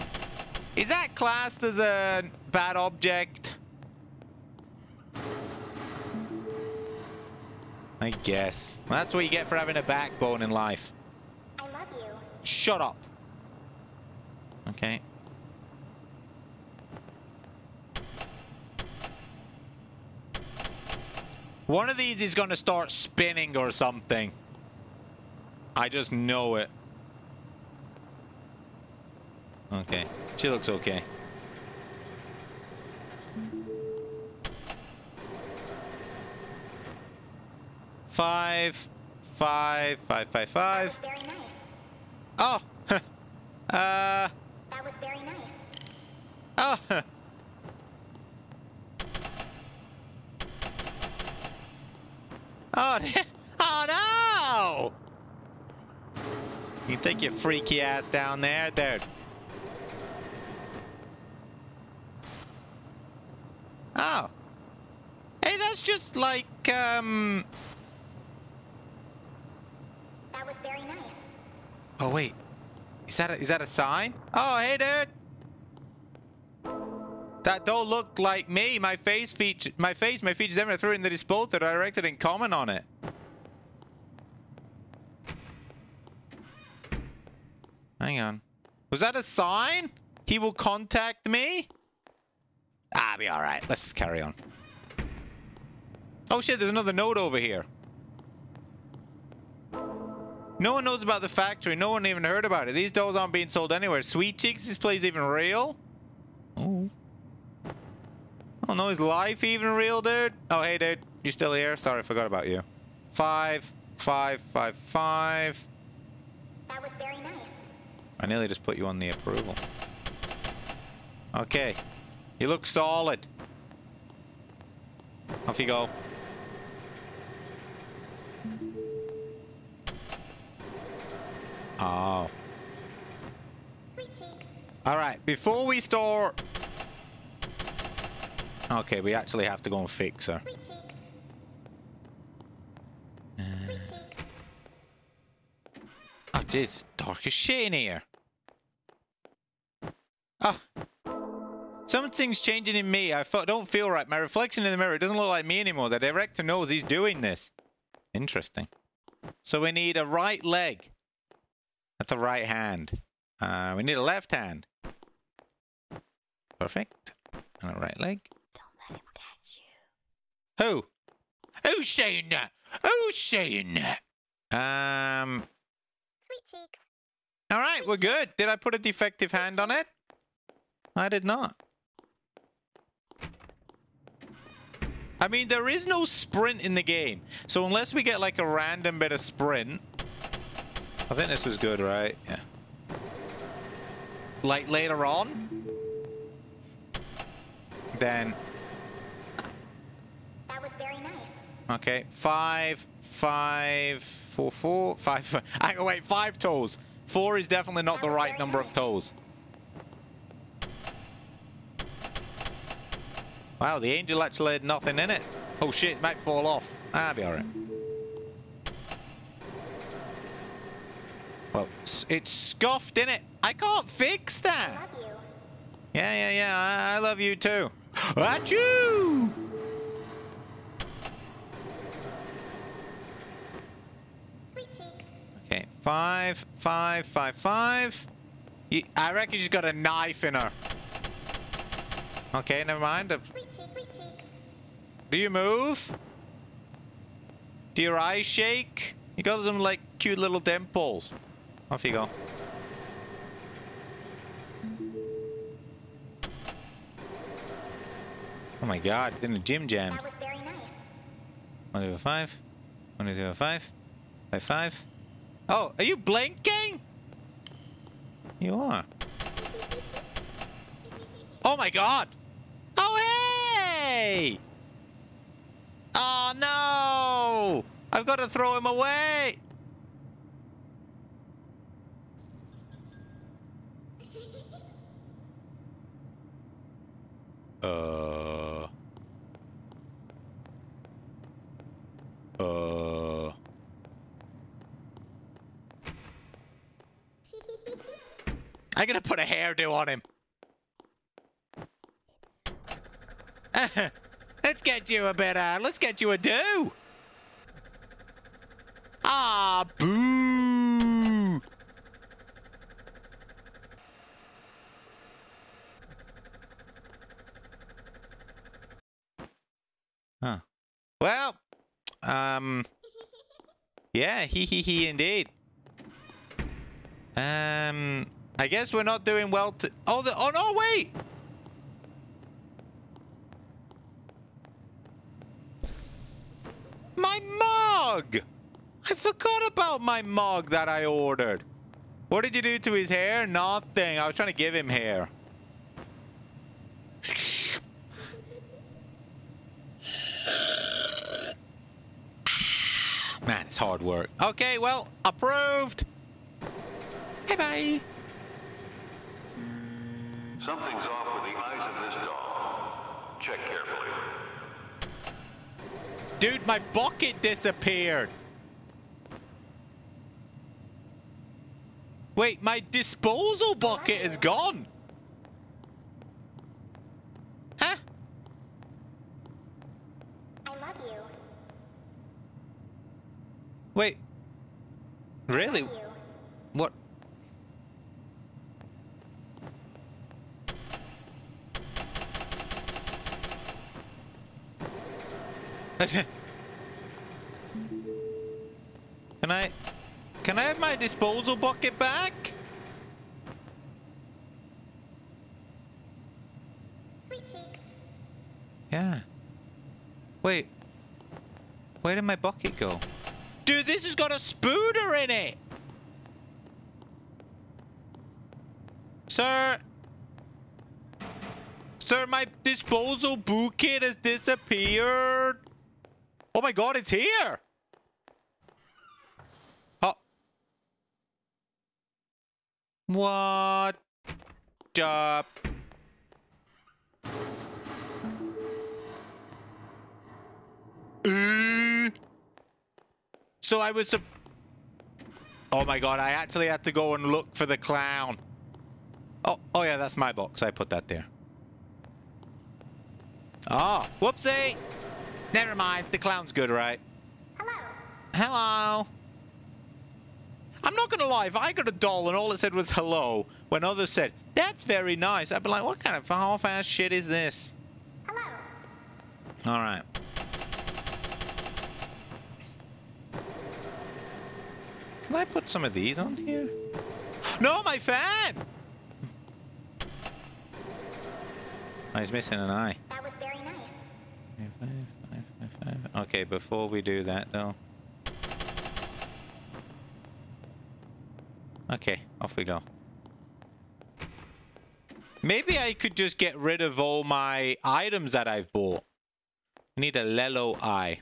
Is that classed as a bad object? I guess. That's what you get for having a backbone in life. I love you. Shut up. Okay. One of these is going to start spinning or something. I just know it. Okay. She looks okay. Five, five, five, five, five. That was very nice. Oh, uh, That was very nice. oh. Oh, oh no! You take your freaky ass down there, dude. Oh. Hey, that's just like, um... That was very nice. Oh, wait. Is that a, is that a sign? Oh, hey, dude. That doll look like me. My face feature, my face, my features, I threw in the disposal. I directed in comment on it. Hang on. Was that a sign? He will contact me? Ah, I'll be alright. Let's just carry on. Oh shit, there's another note over here. No one knows about the factory. No one even heard about it. These dolls aren't being sold anywhere. Sweet Cheeks, this place even real? Oh. Oh no, is life even real, dude? Oh, hey, dude. You still here? Sorry, I forgot about you. Five, five, five, five. That was very nice. I nearly just put you on the approval. Okay. You look solid. Off you go. Oh. Sweet cheeks. All right. Before we store... Okay, we actually have to go and fix her. Sweet cheeks. Uh. Oh, jeez. Dark as shit in here. Ah. Something's changing in me. I don't feel right. My reflection in the mirror doesn't look like me anymore. The director knows he's doing this. Interesting. So we need a right leg. That's a right hand. Uh, we need a left hand. Perfect. And a right leg. Don't let him catch you. Who? Who's saying that? Who's saying that? Um. Sweet cheeks. All right, we're good. Did I put a defective hand on it? I did not. I mean, there is no sprint in the game. So unless we get like a random bit of sprint... I think this was good, right? Yeah. Like later on? Then... That was very nice. Okay, five, five, four, four, five. five. Hang on, wait, five toes. Four is definitely not the right number of toes. Wow, the angel actually had nothing in it. Oh shit, it might fall off. Ah, be alright. Well, it's scuffed in it. I can't fix that. I love you. Yeah, yeah, yeah. I, I love you too. Sweet cheeks. Okay, five, five, five, five. You, I reckon she's got a knife in her. Okay, never mind. Sweet cheeks. Sweet cheeks. Do you move? Do your eyes shake? You got some like cute little dimples. Off you go. Oh my god, it's in a gym jam. That was very nice. Two five. One two five. Five five. Oh, are you blinking? You are. Oh my god! Oh hey! Oh no! I've got to throw him away! Uh. Uh. I'm gonna put a hairdo on him. let's get you a bit, uh, let's get you a do. Ah, boo. Huh. Well, um, yeah, he he he indeed. Um, I guess we're not doing well to. Oh, the oh no, wait. My mug! I forgot about my mug that I ordered. What did you do to his hair? Nothing. I was trying to give him hair. Man, it's hard work. Okay, well, approved. Bye-bye. Something's off with the eyes of this doll. Check carefully. Dude, my bucket disappeared. Wait, my disposal bucket is gone. Wait. Really? What? Can I... Can I have my disposal bucket back? Sweet cheeks. Yeah. Wait. Where did my bucket go? Dude, this has got a spooner in it! Sir! Sir, my disposal bucket has disappeared! Oh my god, it's here! Oh. What? Uh, so I was. Oh my god! I actually had to go and look for the clown. Oh, oh yeah, that's my box. I put that there. Oh, whoopsie! Never mind. The clown's good, right? Hello. Hello. I'm not gonna lie. If I got a doll and all it said was hello, when others said that's very nice, I'd be like, what kind of half-ass shit is this? Hello. All right. Can I put some of these on here? No, my fan! Oh, he's missing an eye. That was very nice. Okay, before we do that, though. Okay, off we go. Maybe I could just get rid of all my items that I've bought. I need a Lelo eye.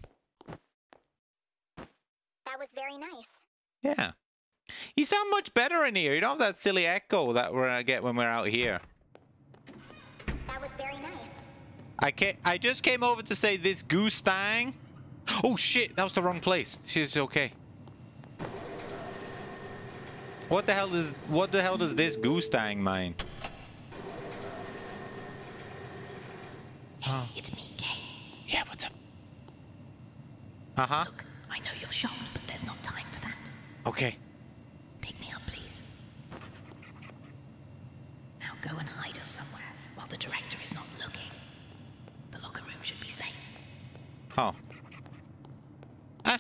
That was very nice. Yeah. You sound much better in here. You don't have that silly echo that we're gonna get when we're out here. That was very nice. I ca I just came over to say this goose thing. Oh shit, that was the wrong place. She's okay. What the hell does what the hell does this goose thing mean? It's me, Kay. Yeah, what's up? Uh-huh. Look, I know you're shocked, but there's not time for that. Okay. Pick me up, please. Now go and hide us somewhere while the director is not looking. The locker room should be safe. Oh. Ah.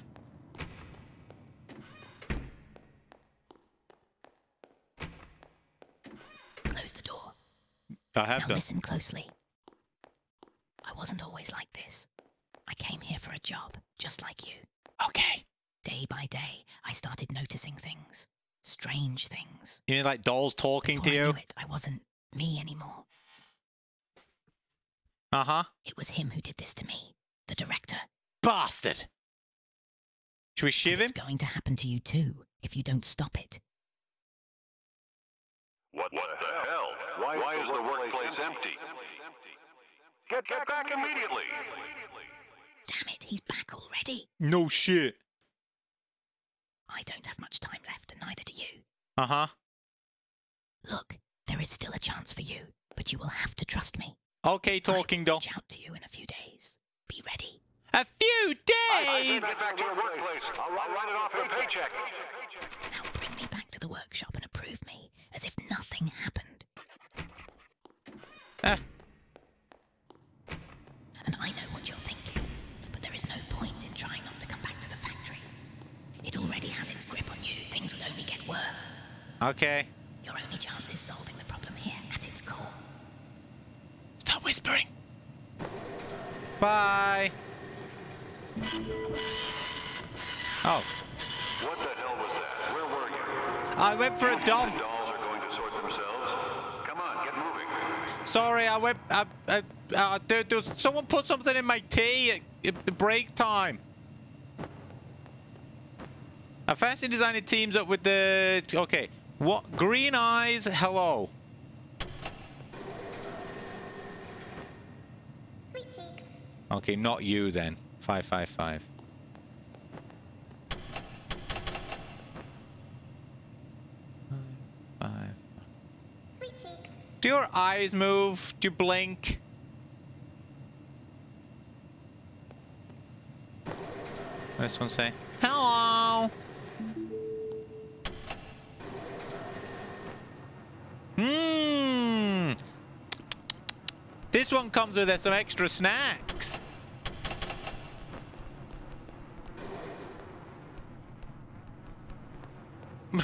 Close the door. I have now done. listen closely. I wasn't always like this. I came here for a job, just like you. Okay. Day by day, I started noticing things. Strange things. You mean like dolls talking Before to I you? knew it, I wasn't me anymore. Uh-huh. It was him who did this to me, the director. Bastard. Should we shiv him? it's going to happen to you too if you don't stop it. What, What, the hell? Why, Why is the workplace empty? Get, get back immediately! Damn it, he's back already. No shit. I don't have much time left, and neither do you. Uh-huh. Look, there is still a chance for you, but you will have to trust me. Okay, I talking will doll. reach out to you in a few days. Be ready. A few I days! get back to your workplace. I'll, I'll write it off your paycheck. Now bring me back to the workshop and approve me, as if nothing happened. Ah. And I know what you're thinking, but there is no point in trying not to come back to the factory. It already has its grip on you. Things would only get worse. Okay. Your only chance is solving the problem here at its core. Stop whispering. Bye. Oh. What the hell was that? Where were you? I went for a The dump. dolls are going to sort themselves. Come on, get moving. Sorry, I went. Uh, uh, uh, there, there was, someone put something in my tea at, at break time. A fashion designer teams up with the. Okay. What? Green eyes, hello. Sweet cheeks. Okay, not you then. 555. Five, five. Sweet cheeks. Do your eyes move? Do you blink? This one say? Hello. Hmm. This one comes with some extra snacks.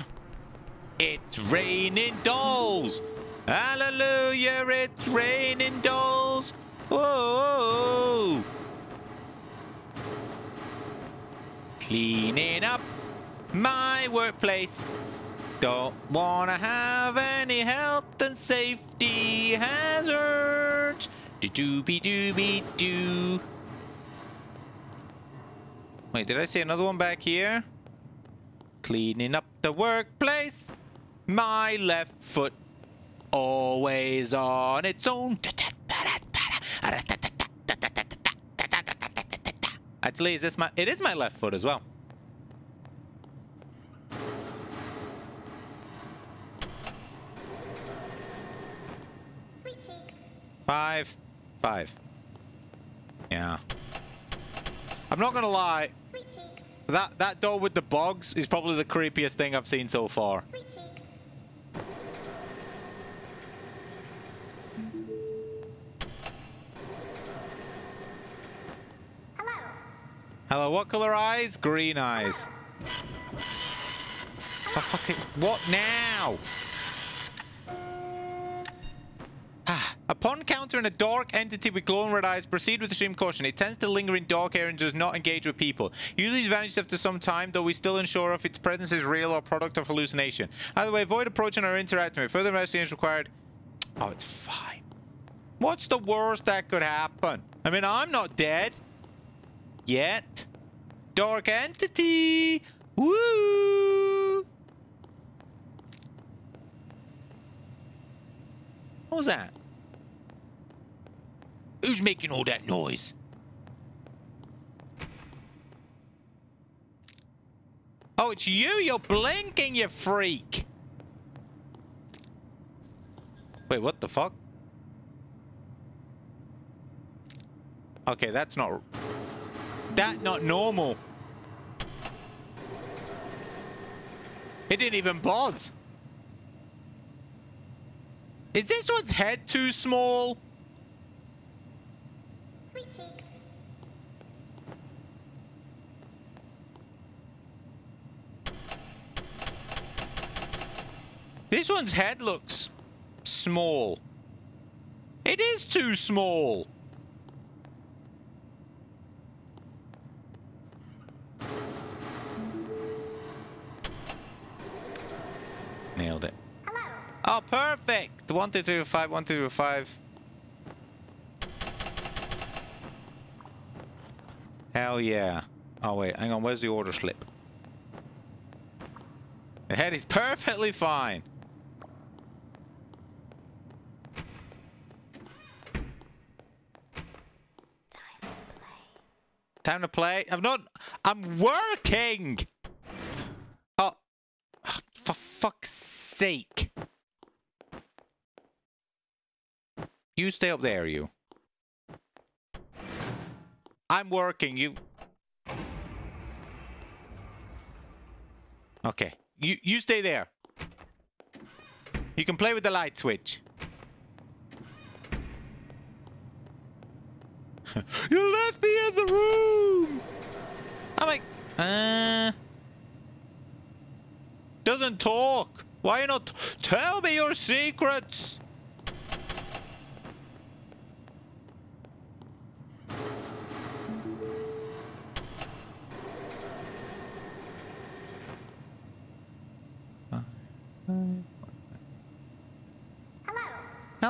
It's raining dolls. Hallelujah, it's raining dolls. Whoa. Cleaning up my workplace. Don't wanna have any health and safety hazards. Do dooby dooby doo. Wait, did I see another one back here? Cleaning up the workplace. My left foot always on its own. Actually, is this my? It is my left foot as well. Sweet cheeks. Five. Five. Yeah. I'm not gonna lie. That that door with the bogs is probably the creepiest thing I've seen so far. Sweet cheeks. Hello. Hello, what color eyes? Green eyes. For fucking what now? Ah, Upon encountering a dark entity with glowing red eyes, proceed with extreme caution. It tends to linger in dark areas and does not engage with people. Usually vanishes after some time, though we still unsure if its presence is real or product of hallucination. Either way, avoid approaching or interacting with. it. Further investigation is required. Oh, it's fine. What's the worst that could happen? I mean, I'm not dead. Yet. Dark entity! Woo! What was that? Who's making all that noise? Oh, it's you! You're blinking, you freak! Wait, what the fuck? Okay, that's not... That not normal. It didn't even buzz. Is this one's head too small? Sweet cheeks. This one's head looks small. It is too small. Oh, perfect. One, two, three, five. One, two, three, five. Hell yeah. Oh, wait. Hang on. Where's the order slip? The head is perfectly fine. Time to play. Time to play. I'm not. I'm working. Oh, oh for fuck's sake! You stay up there, you. I'm working. You. Okay. You you stay there. You can play with the light switch. you left me in the room. I'm like, uh, doesn't talk. Why not tell me your secrets?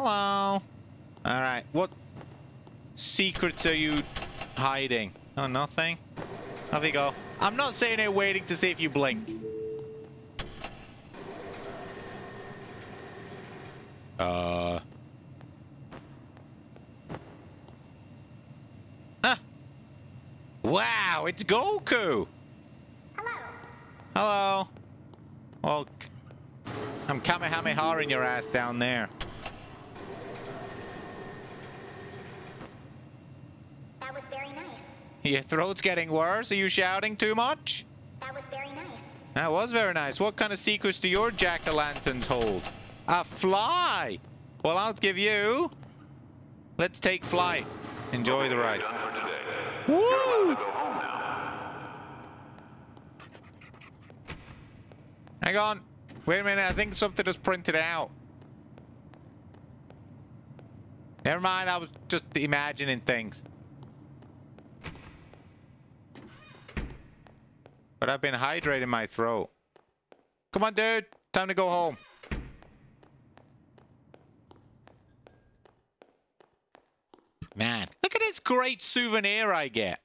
Hello. All right. What secrets are you hiding? Oh, nothing. Off you go. I'm not saying it waiting to see if you blink. Uh. Ah. Wow, it's Goku. Hello. Hello. C- I'm Kamehameha in your ass down there. That was very nice. Your throat's getting worse. Are you shouting too much? That was very nice. That was very nice. What kind of secrets do your jack-o'-lanterns hold? A fly! Well, I'll give you... Let's take flight. Enjoy the ride. Done for today. Woo! Go home now. Hang on. Wait a minute. I think something just printed out. Never mind. I was just imagining things. But I've been hydrating my throat. Come on, dude. Time to go home. Man, look at this great souvenir I get.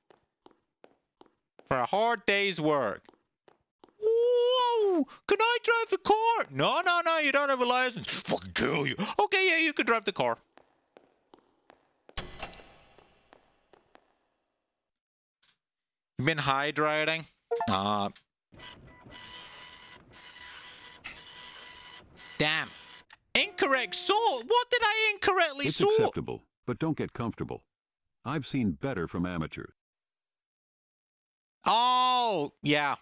For a hard day's work. Whoa! Can I drive the car? No, no, no, you don't have a license. Fucking kill you. Okay, yeah, you can drive the car. You been hydrating? Uh. Damn. Incorrect salt? What did I incorrectly It's sort? acceptable, but don't get comfortable. I've seen better from amateurs. Oh, yeah.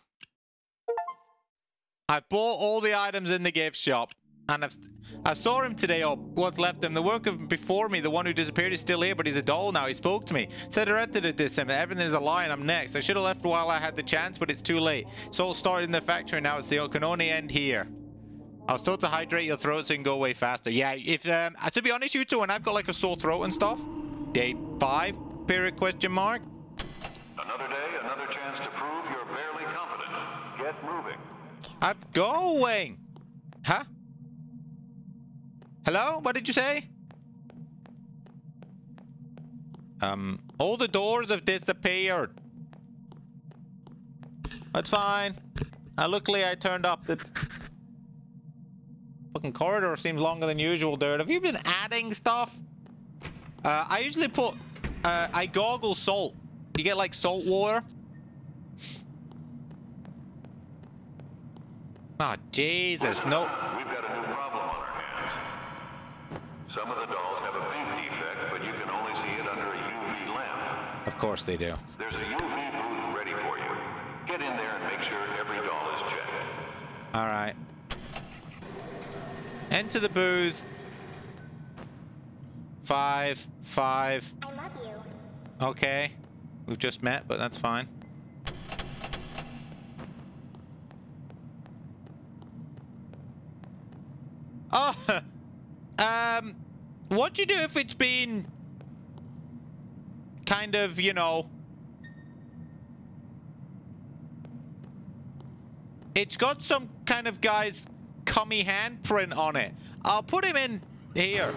I bought all the items in the gift shop. And I've, I saw him today, or what's left of him. The worker before me, the one who disappeared, is still here, but he's a doll now. He spoke to me. Said I rented this him. Everything is a lie, and I'm next. I should have left while I had the chance, but it's too late. It's all started in the factory now. It's the, it can only end here. I was told to hydrate your throat so you can go away faster. Yeah, if um, uh, to be honest, you two, when I've got like a sore throat and stuff, day five, period question mark. Another day, another chance to prove you're barely competent. Get moving. I'm going. Huh? Hello? What did you say? Um, all the doors have disappeared. That's fine. Uh, luckily, I turned up the... Fucking corridor seems longer than usual, dude. Have you been adding stuff? Uh, I usually put... Uh, I goggle salt. You get, like, salt water. Oh, Jesus. No. We've got a new problem on our hands. Some of the dolls have a paint defect, but you can only see it under a UV lamp. Of course they do. There's a UV booth ready for you. Get in there and make sure every doll is checked. All right. Enter the booth. Five, five. I love you. Okay. We've just met, but that's fine. Oh, um, what do you do if it's been kind of, you know, it's got some kind of guy's cummy handprint on it. I'll put him in here.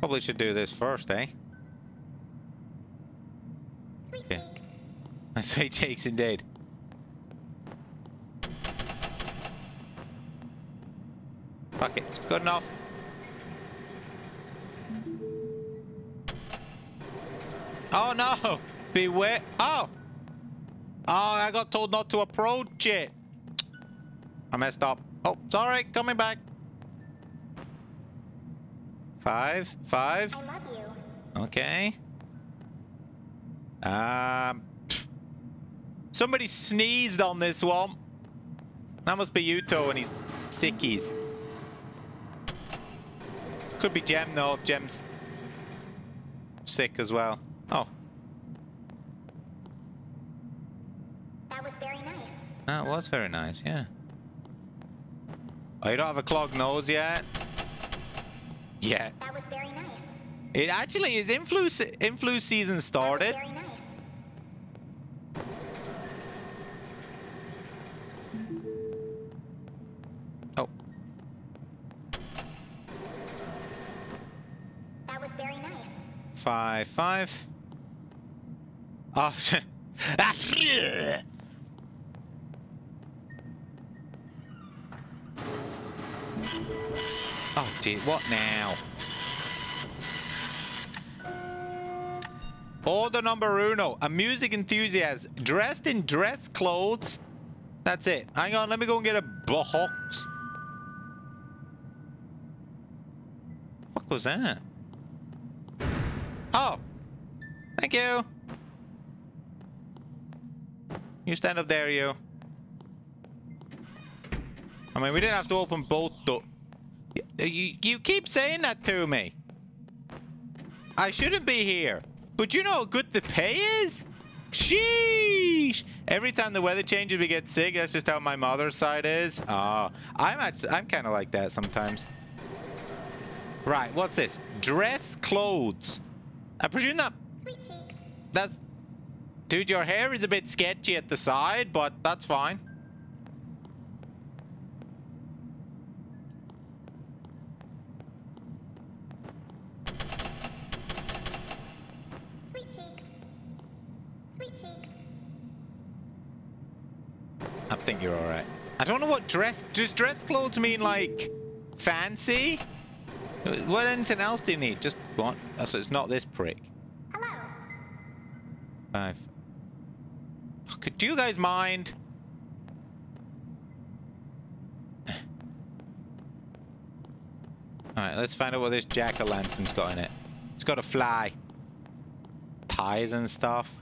Probably should do this first, eh? Sweet cheeks. Sweet cheeks indeed. Fuck it. Good enough. Oh no! Beware. Oh! Oh, I got told not to approach it. I messed up. Oh, sorry. Coming back. Five. Five. I love you. Okay. Um. pff. Somebody sneezed on this one. That must be Yuto and his sickies. Could be Gem though, if Gem's sick as well. Oh, That was very nice. that was very nice, yeah. Oh, you don't have a clogged nose yet? Yeah. That was very nice. It actually is influ, influ season started. Five, five. Oh, Ah. Oh, dear. What now? Order number uno. A music enthusiast dressed in dress clothes. That's it. Hang on. Let me go and get a box. What was that? Oh. Thank you. You stand up there, you. I mean, we didn't have to open both doors. You, you keep saying that to me. I shouldn't be here. But you know how good the pay is? Sheesh! Every time the weather changes, we get sick. That's just how my mother's side is. Oh, I'm I'm kind of like that sometimes. Right, what's this? Dress clothes. I presume that Sweet that's... Dude, your hair is a bit sketchy at the side, but that's fine. Sweet cheeks. Sweet cheeks. I think you're alright. I don't know what dress... Does dress clothes mean, like, fancy? What anything else do you need? Just what? Oh, so it's not this prick. Hello. Five. Okay, do you guys mind? Alright, let's find out what this jack-o'-lantern's got in it. It's got a fly. Ties and stuff.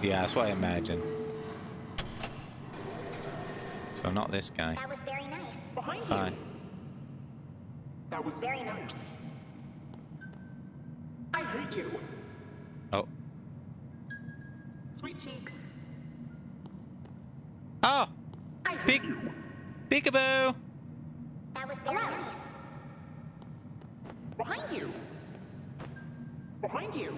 Yeah, that's what I imagine. So not this guy. That was very nice. Behind Fine. you. That was Very nice. I hate you. Oh. Sweet cheeks. Oh! I hate Big- you. Peekaboo! That was very nice. Behind you. Behind you.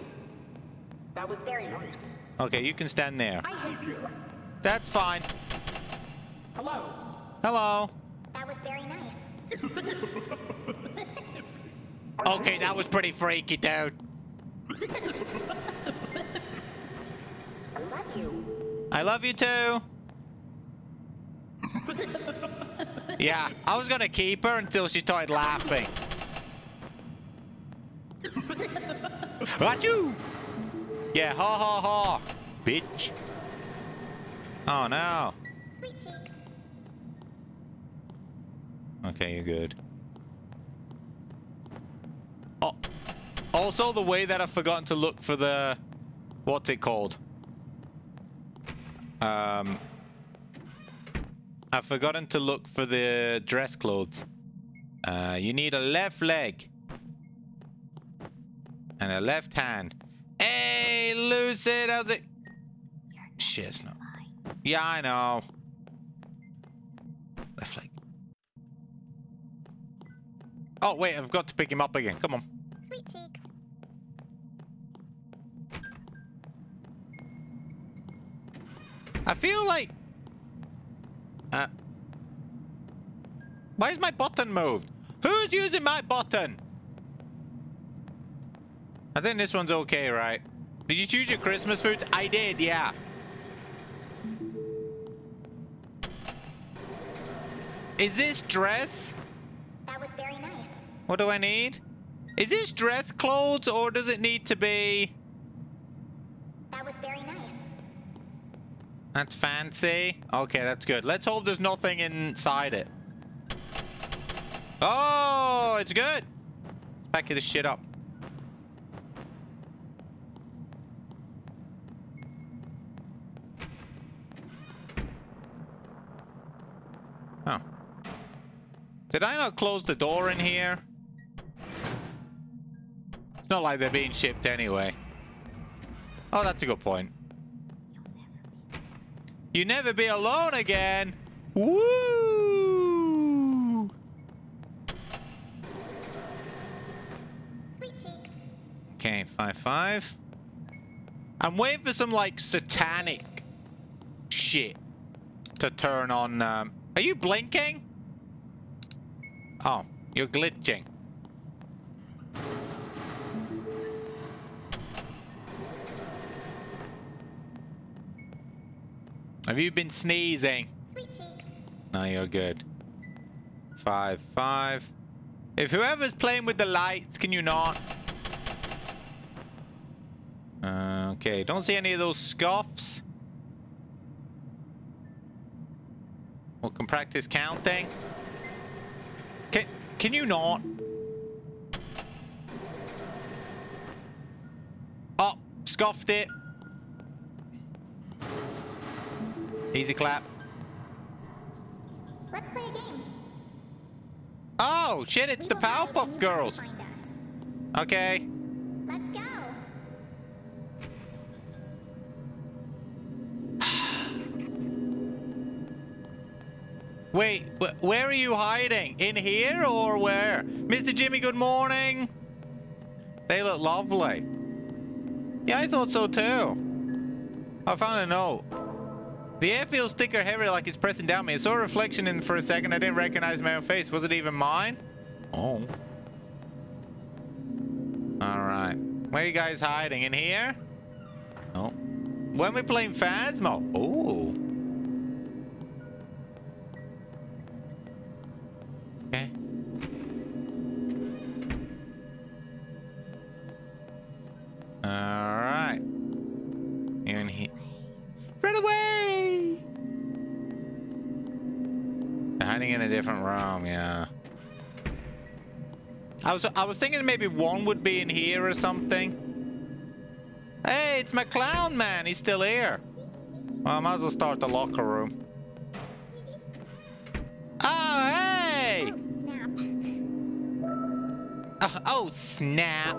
That was very nice. Okay, you can stand there. I hate you. That's fine. Hello. Hello. That was very nice. Okay, that was pretty freaky, dude. I love you. I love you too. yeah, I was gonna keep her until she started laughing. Achoo! Yeah, ha ha ha, bitch. Oh no. Sweet. Okay, you're good. Oh, also the way that I've forgotten to look for the, what's it called? Um, I've forgotten to look for the dress clothes. Uh, you need a left leg and a left hand. Hey, Lucid, how's it? Shit, it's not. Yeah, I know. Left leg. Oh, wait, I've got to pick him up again. Come on. Sweet cheeks. I feel like... Uh, why is my button moved? Who's using my button? I think this one's okay, right? Did you choose your Christmas foods? I did, yeah. Is this dress? That was very nice. What do I need? Is this dress clothes or does it need to be... That was very nice. That's fancy. Okay, that's good. Let's hope there's nothing inside it. Oh, it's good. Pack this shit up. Oh. Did I not close the door in here? Not like they're being shipped anyway. Oh, that's a good point. You never be alone again. Woo! Sweet cheeks. Okay, five five. I'm waiting for some like satanic shit to turn on. Um, are you blinking? Oh, you're glitching. Have you been sneezing? Sweet cheeks. No, you're good. Five, five. If whoever's playing with the lights, can you not? Uh, okay, don't see any of those scoffs. We can practice counting. Can, can you not? Oh, Scoffed it. Easy clap. Let's play a game. Oh, shit, it's We the Powerpuff Girls. To find us. Okay. Let's go. Wait, wh- where are you hiding? In here or where? Mr. Jimmy, good morning. They look lovely. Yeah, I thought so too. I found a note. The airfield sticker heavy like it's pressing down me. I saw a reflection in for a second. I didn't recognize my own face. Was it even mine? Oh. Alright. Where are you guys hiding? In here? Oh. When we playing Phasmo? Oh. In a different room, yeah. I was I was thinking maybe one would be in here or something. Hey, it's my clown man. He's still here. Well, I might as well start the locker room. Oh, hey! Oh, snap. Uh, oh, snap.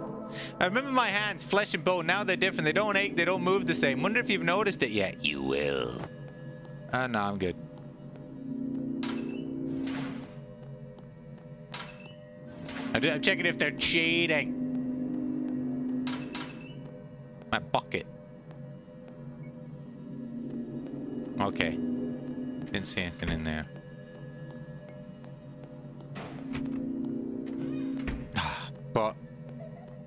I remember my hands, flesh and bone. Now they're different. They don't ache. They don't move the same. Wonder if you've noticed it yet. You will. Oh, no, I'm good. I'm ju- I'm checking if they're cheating. My bucket. Okay. Didn't see anything in there. But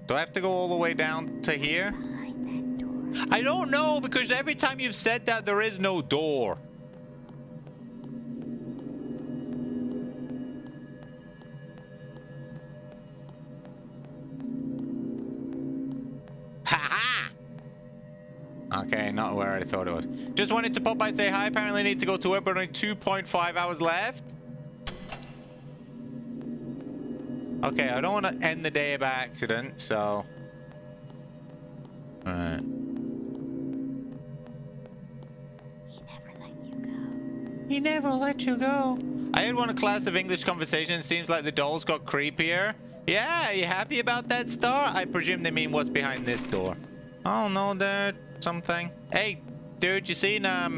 do I have to go all the way down to here? Behind that door. I don't know because every time you've said that there is no door. Not where I thought it was. Just wanted to pop by and say hi. Apparently need to go to work, but only 2.5 hours left. Okay, I don't want to end the day by accident, so... Alright. He never let you go. He never let you go. I had one class of English conversation. Seems like the dolls got creepier. Yeah, you happy about that star? I presume they mean what's behind this door. I don't know, dude. Something. Hey, dude, you seen um?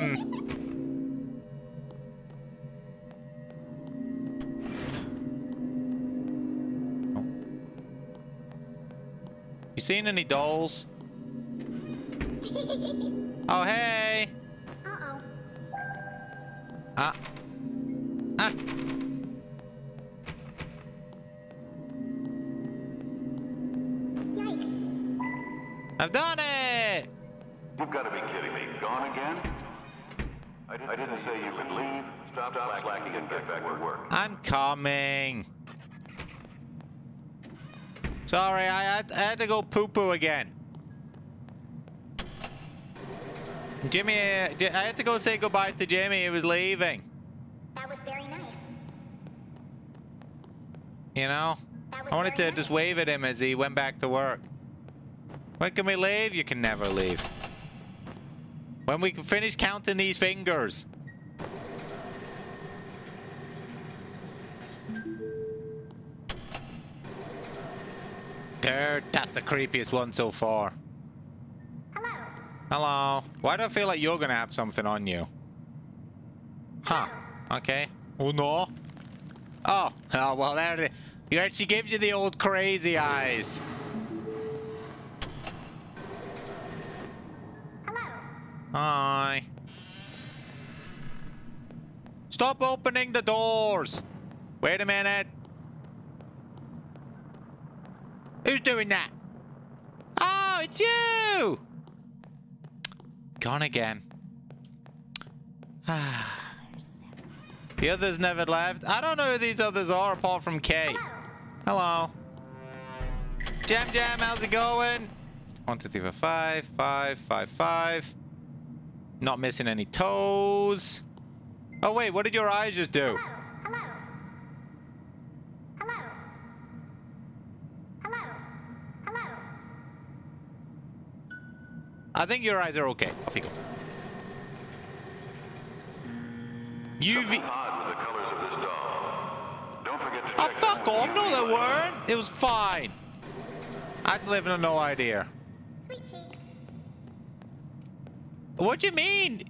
You seen any dolls? Oh hey. Uh-oh. Ah. Ah. Yikes. I've done it! You've got to be kidding me. Gone again? I didn't, I didn't say you could leave. Stop, Stop slacking and get back to work. I'm coming. Sorry, I had, I had to go poo-poo again. Jimmy, uh, J- I had to go say goodbye to Jimmy. He was leaving. That was very nice. You know? I wanted to very just wave at him as he went back to work. When can we leave? You can never leave. When we can finish counting these fingers. Dude, that's the creepiest one so far. Hello. Hello. Why do I feel like you're gonna have something on you? Huh. Okay. Oh no. Oh. Oh well there it is. She gives you the old crazy eyes. Hi. Stop opening the doors. Wait a minute. Who's doing that? Oh, it's you. Gone again. the others never left. I don't know who these others are apart from Kay. Hello. Jam Jam, how's it going? One, two, three, four, five, five, five, five. Not missing any toes. Oh wait, what did your eyes just do? Hello. Hello. Hello. Hello. Hello. I think your eyes are okay. Off you go. UV. Odd with the colors of this doll. Don't forget to Oh, fuck off. No, they weren't. It was fine. I just live in no idea. Sweet cheeks. What do you mean?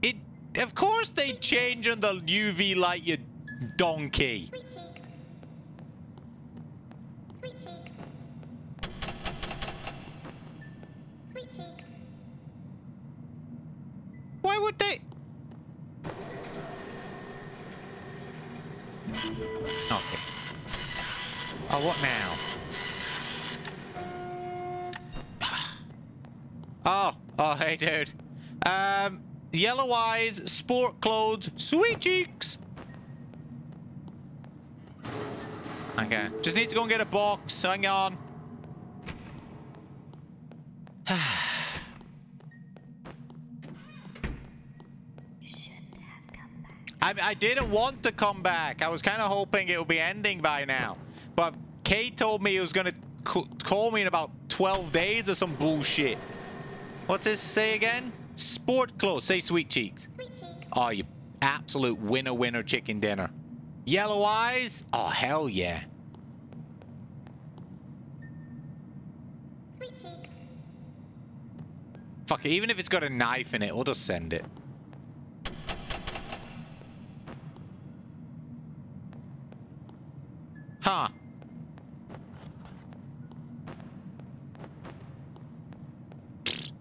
It. Of course they change on the UV light, you donkey. Sweet cheeks. Sweet cheeks. Sweet cheeks. Why would they? Okay. Oh, what now? Oh, oh, hey, dude. Um, yellow eyes, sport clothes, sweet cheeks. Okay, just need to go and get a box. Hang on. I, I didn't want to come back. I was kind of hoping it would be ending by now. But Kate told me he was going to call me in about 12 days or some bullshit. What's this say again? Sport clothes. Say sweet cheeks. Sweet cheeks. Oh, you absolute winner winner chicken dinner. Yellow eyes? Oh, hell yeah. Sweet cheeks. Fuck it. Even if it's got a knife in it, we'll just send it. Huh.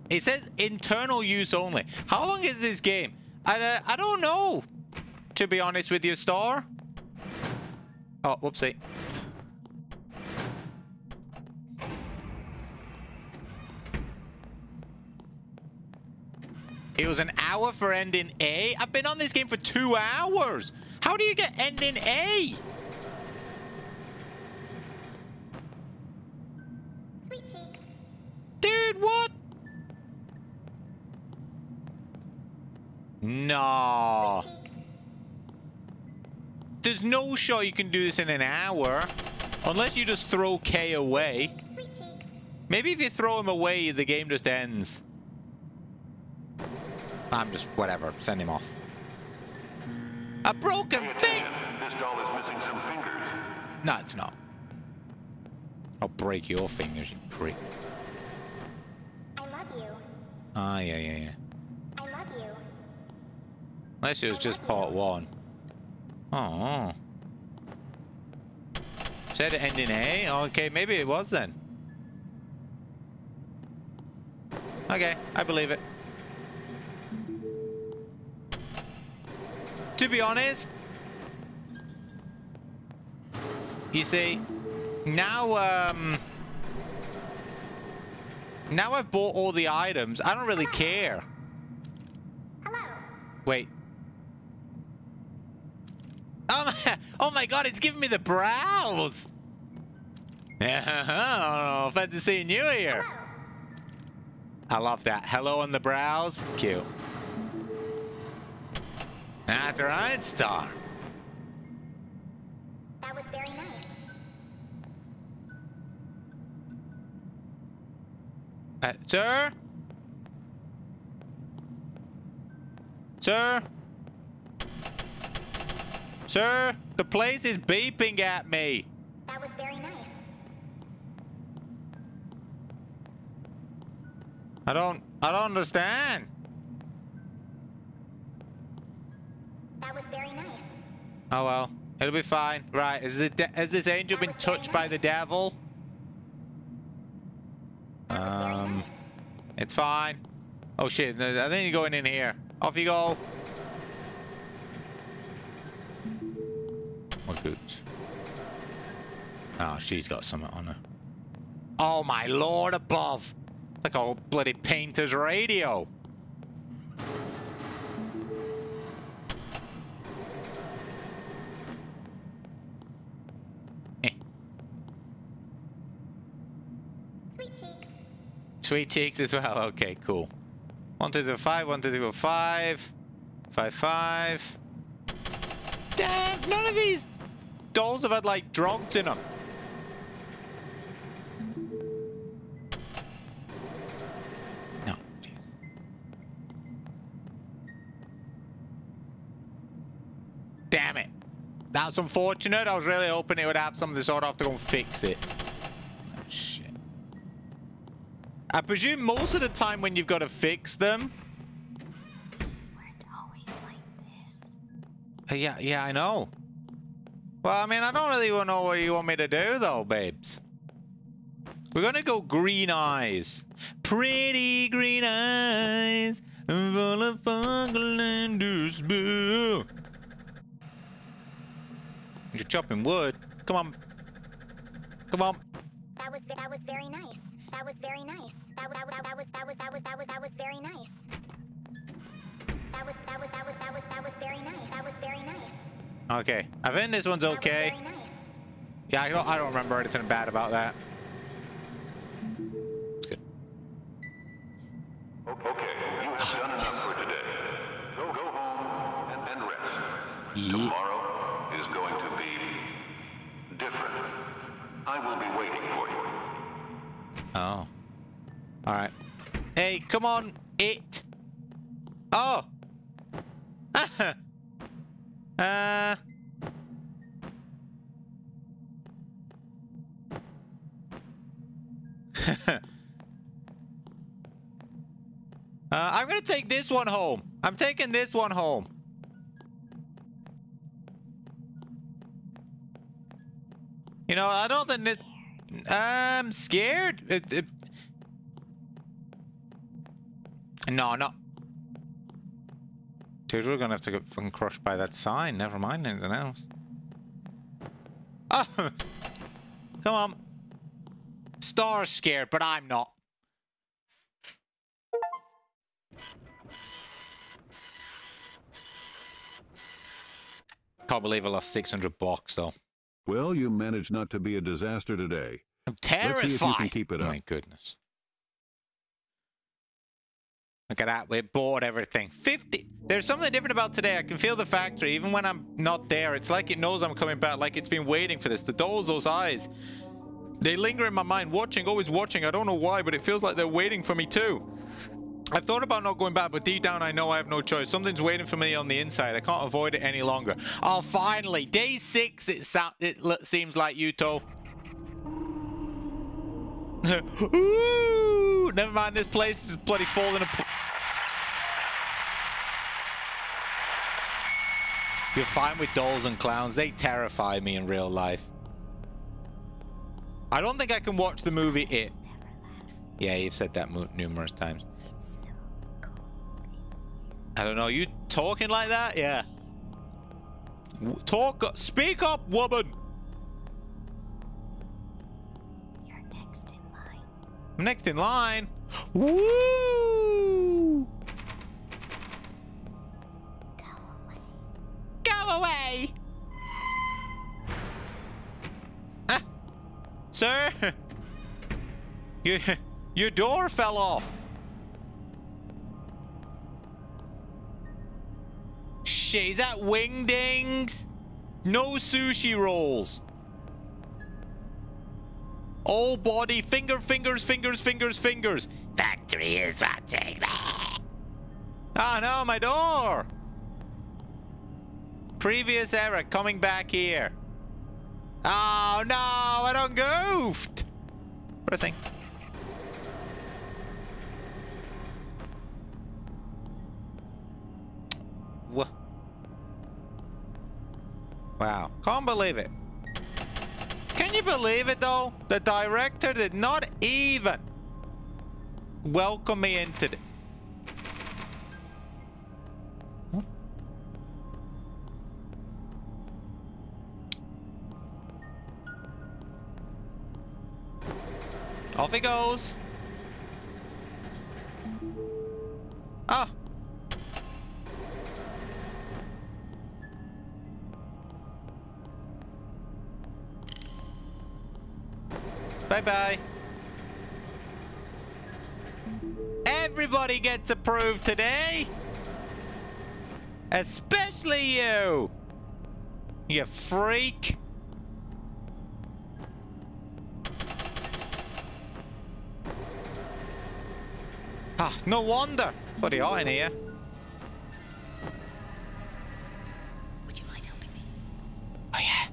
It says internal use only. How long is this game? I, uh, I don't know. To be honest with you, Star. Oh, whoopsie. It was an hour for ending A. I've been on this game for two hours. How do you get ending A? Sweet cheeks. Dude, what? No. There's no shot you can do this in an hour. Unless you just throw K away. Maybe if you throw him away, the game just ends. I'm just, whatever, send him off. A broken thing! attention. This doll is missing some fingers. No, it's not. I'll break your fingers, you prick. I love you. Ah, yeah, yeah, yeah. Unless it was just part one. Oh. Said it ending A? Okay, maybe it was then. Okay, I believe it. To be honest, you see, now, um, now I've bought all the items, I don't really care. Hello. Wait. Oh my, god, it's giving me the brows! Oh, fancy seeing you here. Hello. I love that. Hello on the brows. Cute. That's right, Star. That was very nice. Uh, sir? Sir? Sir? The place is beeping at me. That was very nice. I don't, I don't understand. That was very nice. Oh well, it'll be fine. Right, is it, has this angel been touched by the devil? That Um, nice. It's fine. Oh shit, I think you're going in here. Off you go. What gooch? Oh, she's got something on her. Oh my lord above! Like a old bloody painter's radio. Eh. Sweet cheeks. Sweet cheeks as well. Okay, cool. One, two, three, five. One, two, three, four, five. Five, five. Damn! None of these dolls have had like drugs in them. No. Damn it. That's unfortunate. I was really hoping it would have something sort have to go and fix it. Oh, shit. I presume most of the time when you've got to fix them, uh, Yeah, yeah, I know. Well, I mean, I don't really know what you want me to do, though, babes. We're gonna go green eyes. Pretty green eyes, full of sparkle and despair. You're chopping wood. Come on. Come on. That was that was very nice. That was very nice. That that that, that was that was that was that was that was very nice. That was that was that was that was that was very nice. That was very nice. Okay, I think this one's okay. nice. Yeah, I don't, I don't remember anything bad about that. It's good. Okay, you have done enough for today. Go, go home and, and rest. Tomorrow is going to be different. I will be waiting for you. Oh. All right. Hey, come on, it. Oh. uh. Uh, I'm gonna take this one home. I'm taking this one home. You know, I don't think this. I'm scared. It, it... No, no. Dude, we're gonna have to get fucking crushed by that sign. Never mind anything else. Oh! Come on. Star's scared, but I'm not. Can't believe I lost 600 bucks, though. Well, you managed not to be a disaster today. I'm terrified. Let's see if you can keep it up. My goodness. Look at that. We bought everything. 50. There's something different about today. I can feel the factory. Even when I'm not there, it's like it knows I'm coming back. Like it's been waiting for this. The dolls, those eyes. They linger in my mind. Watching, always watching. I don't know why, but it feels like they're waiting for me too. I've thought about not going back, but deep down I know I have no choice. Something's waiting for me on the inside. I can't avoid it any longer. Oh, finally. Day six, it, sou- it seems like, Yuto. Ooh, never mind. This place is bloody falling apart. You're fine with dolls and clowns. They terrify me in real life. I don't think I can watch the movie It. Yeah, you've said that numerous times. I don't know. You talking like that? Yeah. W- Talk. Speak up, woman. I'm next in line. Woo! Go away. Go away. Ah, sir. You, your door fell off. Shit, at wingdings? No sushi rolls. All body, finger, fingers, fingers, fingers, fingers. Factory is rotting. Ah, no, my door. Previous error, coming back here. Oh, no, I don't goofed. Wha- Wow, can't believe it. Can you believe it though? The director did not even welcome me into the... Off he goes. Ah. Bye-bye. Everybody gets approved today. Especially you. You freak. Ah, no wonder. Bloody hot in here. Would you mind helping me? Oh, yeah.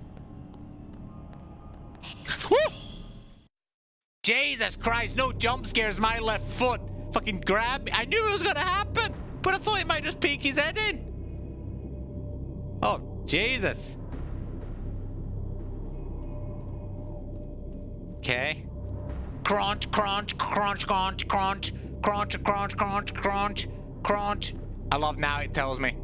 Hey, Jesus Christ, no jump scares. My left foot fucking grabbed me. I knew it was to happen, but I thought he might just peek his head in. Oh, Jesus. Okay. Crunch, crunch, crunch, crunch, crunch, crunch, crunch, crunch, crunch, crunch. I love now it tells me.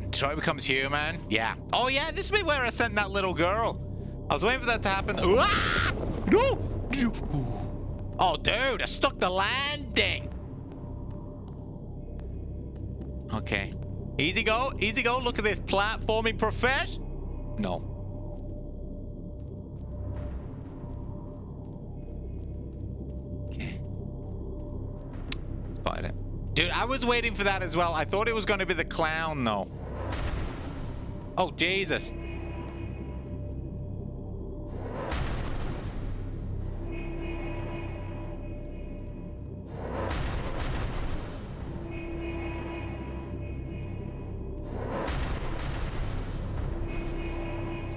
Detroit becomes human. Yeah. Oh yeah, this is where I sent that little girl. I was waiting for that to happen. Ah! No! Oh, dude, I stuck the landing. Okay. Easy go, easy go. Look at this platforming profession. No. Okay. Spotted it. Dude, I was waiting for that as well. I thought it was going to be the clown, though. Oh, Jesus.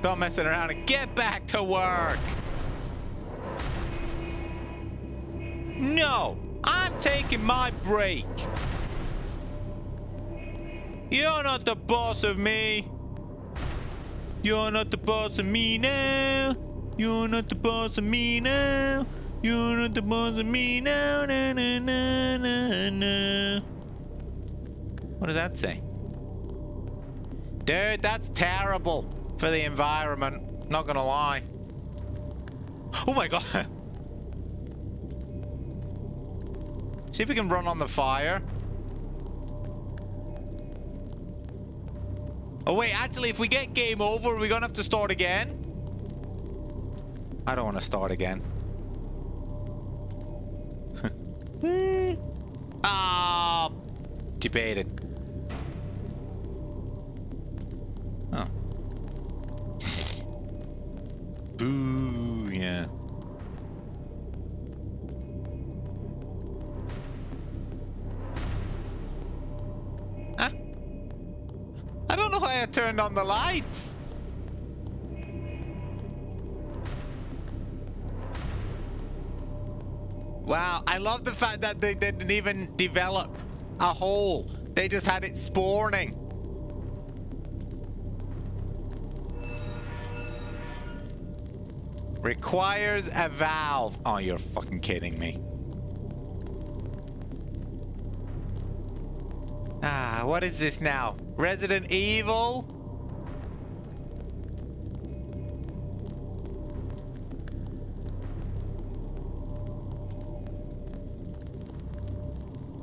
Stop messing around and get back to work. No, I'm taking my break. You're not the boss of me. You're not the boss of me now. You're not the boss of me now. You're not the boss of me now. Na, na, na, na, na. What did that say? Dude, that's terrible for the environment. Not gonna lie. Oh my god. See if we can run on the fire. Oh wait, actually, if we get game over, we're gonna have to start again. I don't want to start again. Ah, debated. Boo, yeah. Huh? I don't know why I turned on the lights. Wow, I love the fact that they didn't even develop a hole. They just had it spawning. Requires a valve. Oh, you're fucking kidding me. Ah, what is this now? Resident Evil?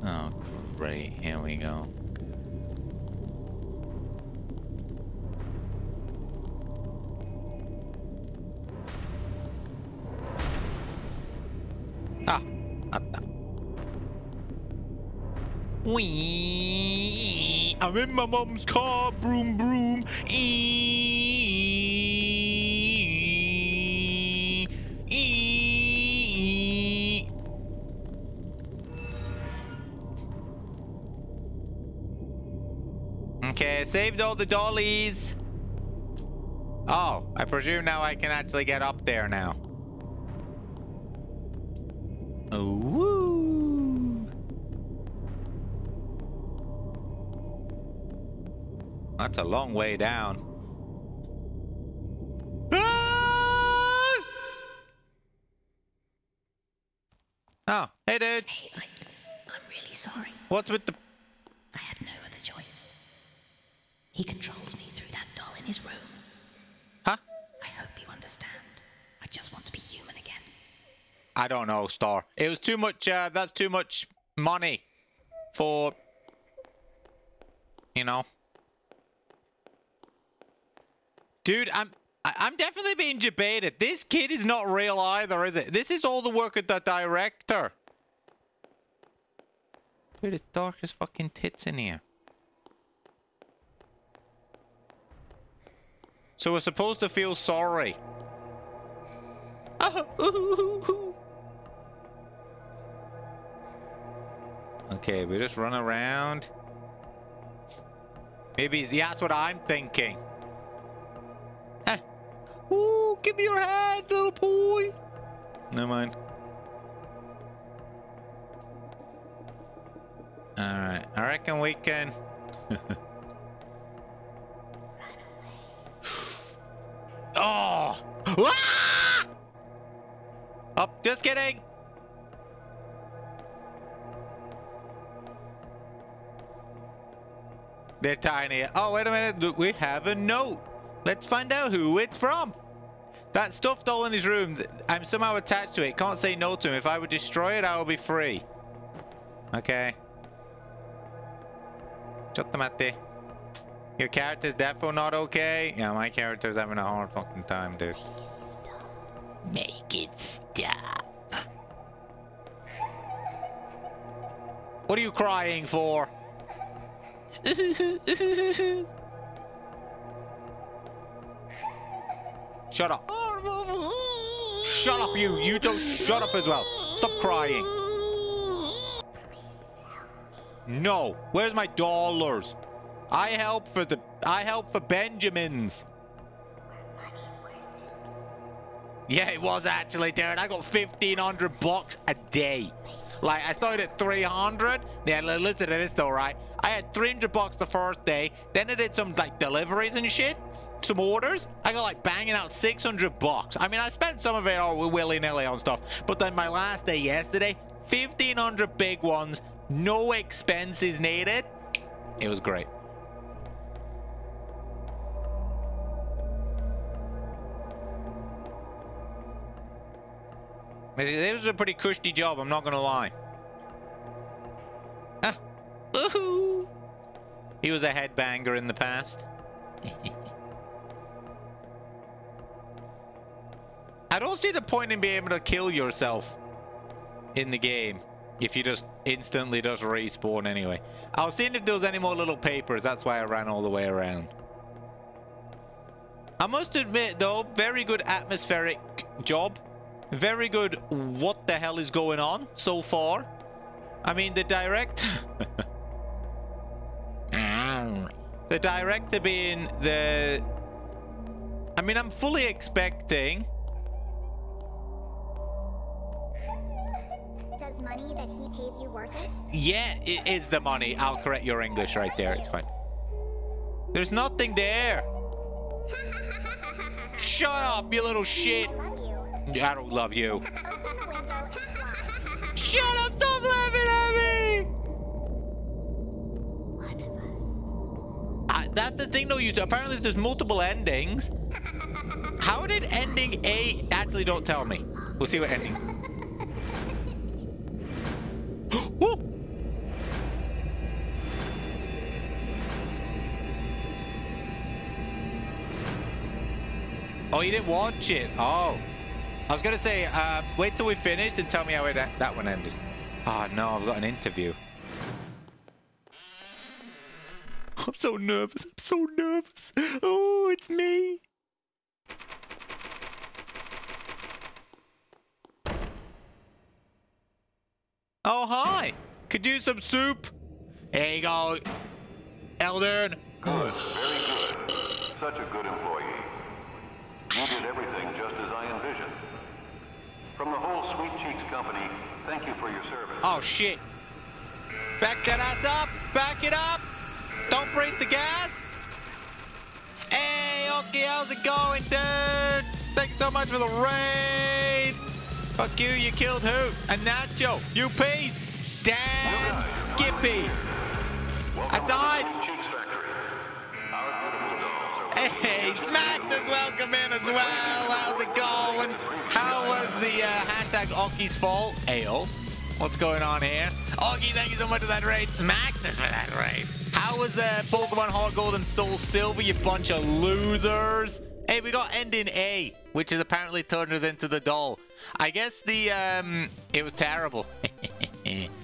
Oh, great. Here we go. Wee. I'm in my mom's car, broom, broom. Ee. Ee. Okay, saved all the dollies. Oh, I presume now I can actually get up there now. Ooh. That's a long way down. Ah! Oh, hey dude. Hey, I, I'm really sorry. What's with the... I had no other choice. He controls me through that doll in his room. Huh? I hope you understand. I just want to be human again. I don't know, Star. It was too much, uh, that's too much money for, you know. Dude, I'm, I'm definitely being debated. This kid is not real either, is it? This is all the work of the director. Dude, it's dark as fucking tits in here. So we're supposed to feel sorry. Okay, we just run around. Maybe that's what I'm thinking. Ooh, give me your hand, little boy. Never mind. Alright, I reckon we can... oh! Ah! Oh, just kidding! They're tiny. Oh, wait a minute. We have a note. Let's find out who it's from. That stuffed doll in his room, I'm somehow attached to it. Can't say no to him. If I would destroy it, I will be free. Okay. Shut the mate. Your character's defo not okay? Yeah, my character's having a hard fucking time, dude. Make it stop. What are you crying for? Shut up. Shut up, you. You don't shut up as well. Stop crying. No. Where's my dollars? I help for the I help for Benjamins. Yeah, it was actually, Darren. I got 1500 bucks a day. Like, I started at 300. Yeah, listen to this though, right? I had 300 bucks the first day. Then I did some, like, deliveries and shit. Some orders. I got, like, banging out 600 bucks. I mean, I spent some of it all willy-nilly on stuff. But then my last day yesterday, 1500 big ones. No expenses needed. It was great. It was a pretty cushy job, I'm not gonna lie. Ah. Woohoo! He was a headbanger in the past. I don't see the point in being able to kill yourself in the game if you just instantly just respawn anyway. I was seeing if there was any more little papers. That's why I ran all the way around. I must admit, though, very good atmospheric job. Very good what the hell is going on so far. I mean, the direct... the director being the... I mean, I'm fully expecting... money that he pays you worth it? Yeah, it is the money. I'll correct your English right there. It's fine. There's nothing there. Shut up, you little shit. I love you. I don't love you. Shut up! Stop laughing at me! One of us. I, that's the thing, though. You apparently there's multiple endings. How did ending A? Actually, don't tell me. We'll see what ending. Woo! Oh, you didn't watch it? Oh. I was going to say, uh, wait till we finished and tell me how it, that one ended. Oh, no, I've got an interview. I'm so nervous. I'm so nervous. Oh, it's me. Oh, hi. Could you some soup? Here you go. Eldern. Good, very good. Such a good employee. You did everything just as I envisioned. From the whole Sweet Cheeks company, thank you for your service. Oh, shit. Back that ass up. Back it up. Don't breathe the gas. Hey, okay, how's it going, dude? Thanks so much for the raid. Fuck you, you killed who? A Nacho. You piece. Damn, Skippy. I died. Hey, Smactus welcome in as well. How's it going? How was the uh, hashtag Oki's fault? Ayo. What's going on here? Oki, thank you so much for that raid. Smactus for that raid. How was the Pokemon Heart Gold and Soul Silver, you bunch of losers? Hey, we got ending A, which has apparently turned us into the doll. I guess the, um, it was terrible.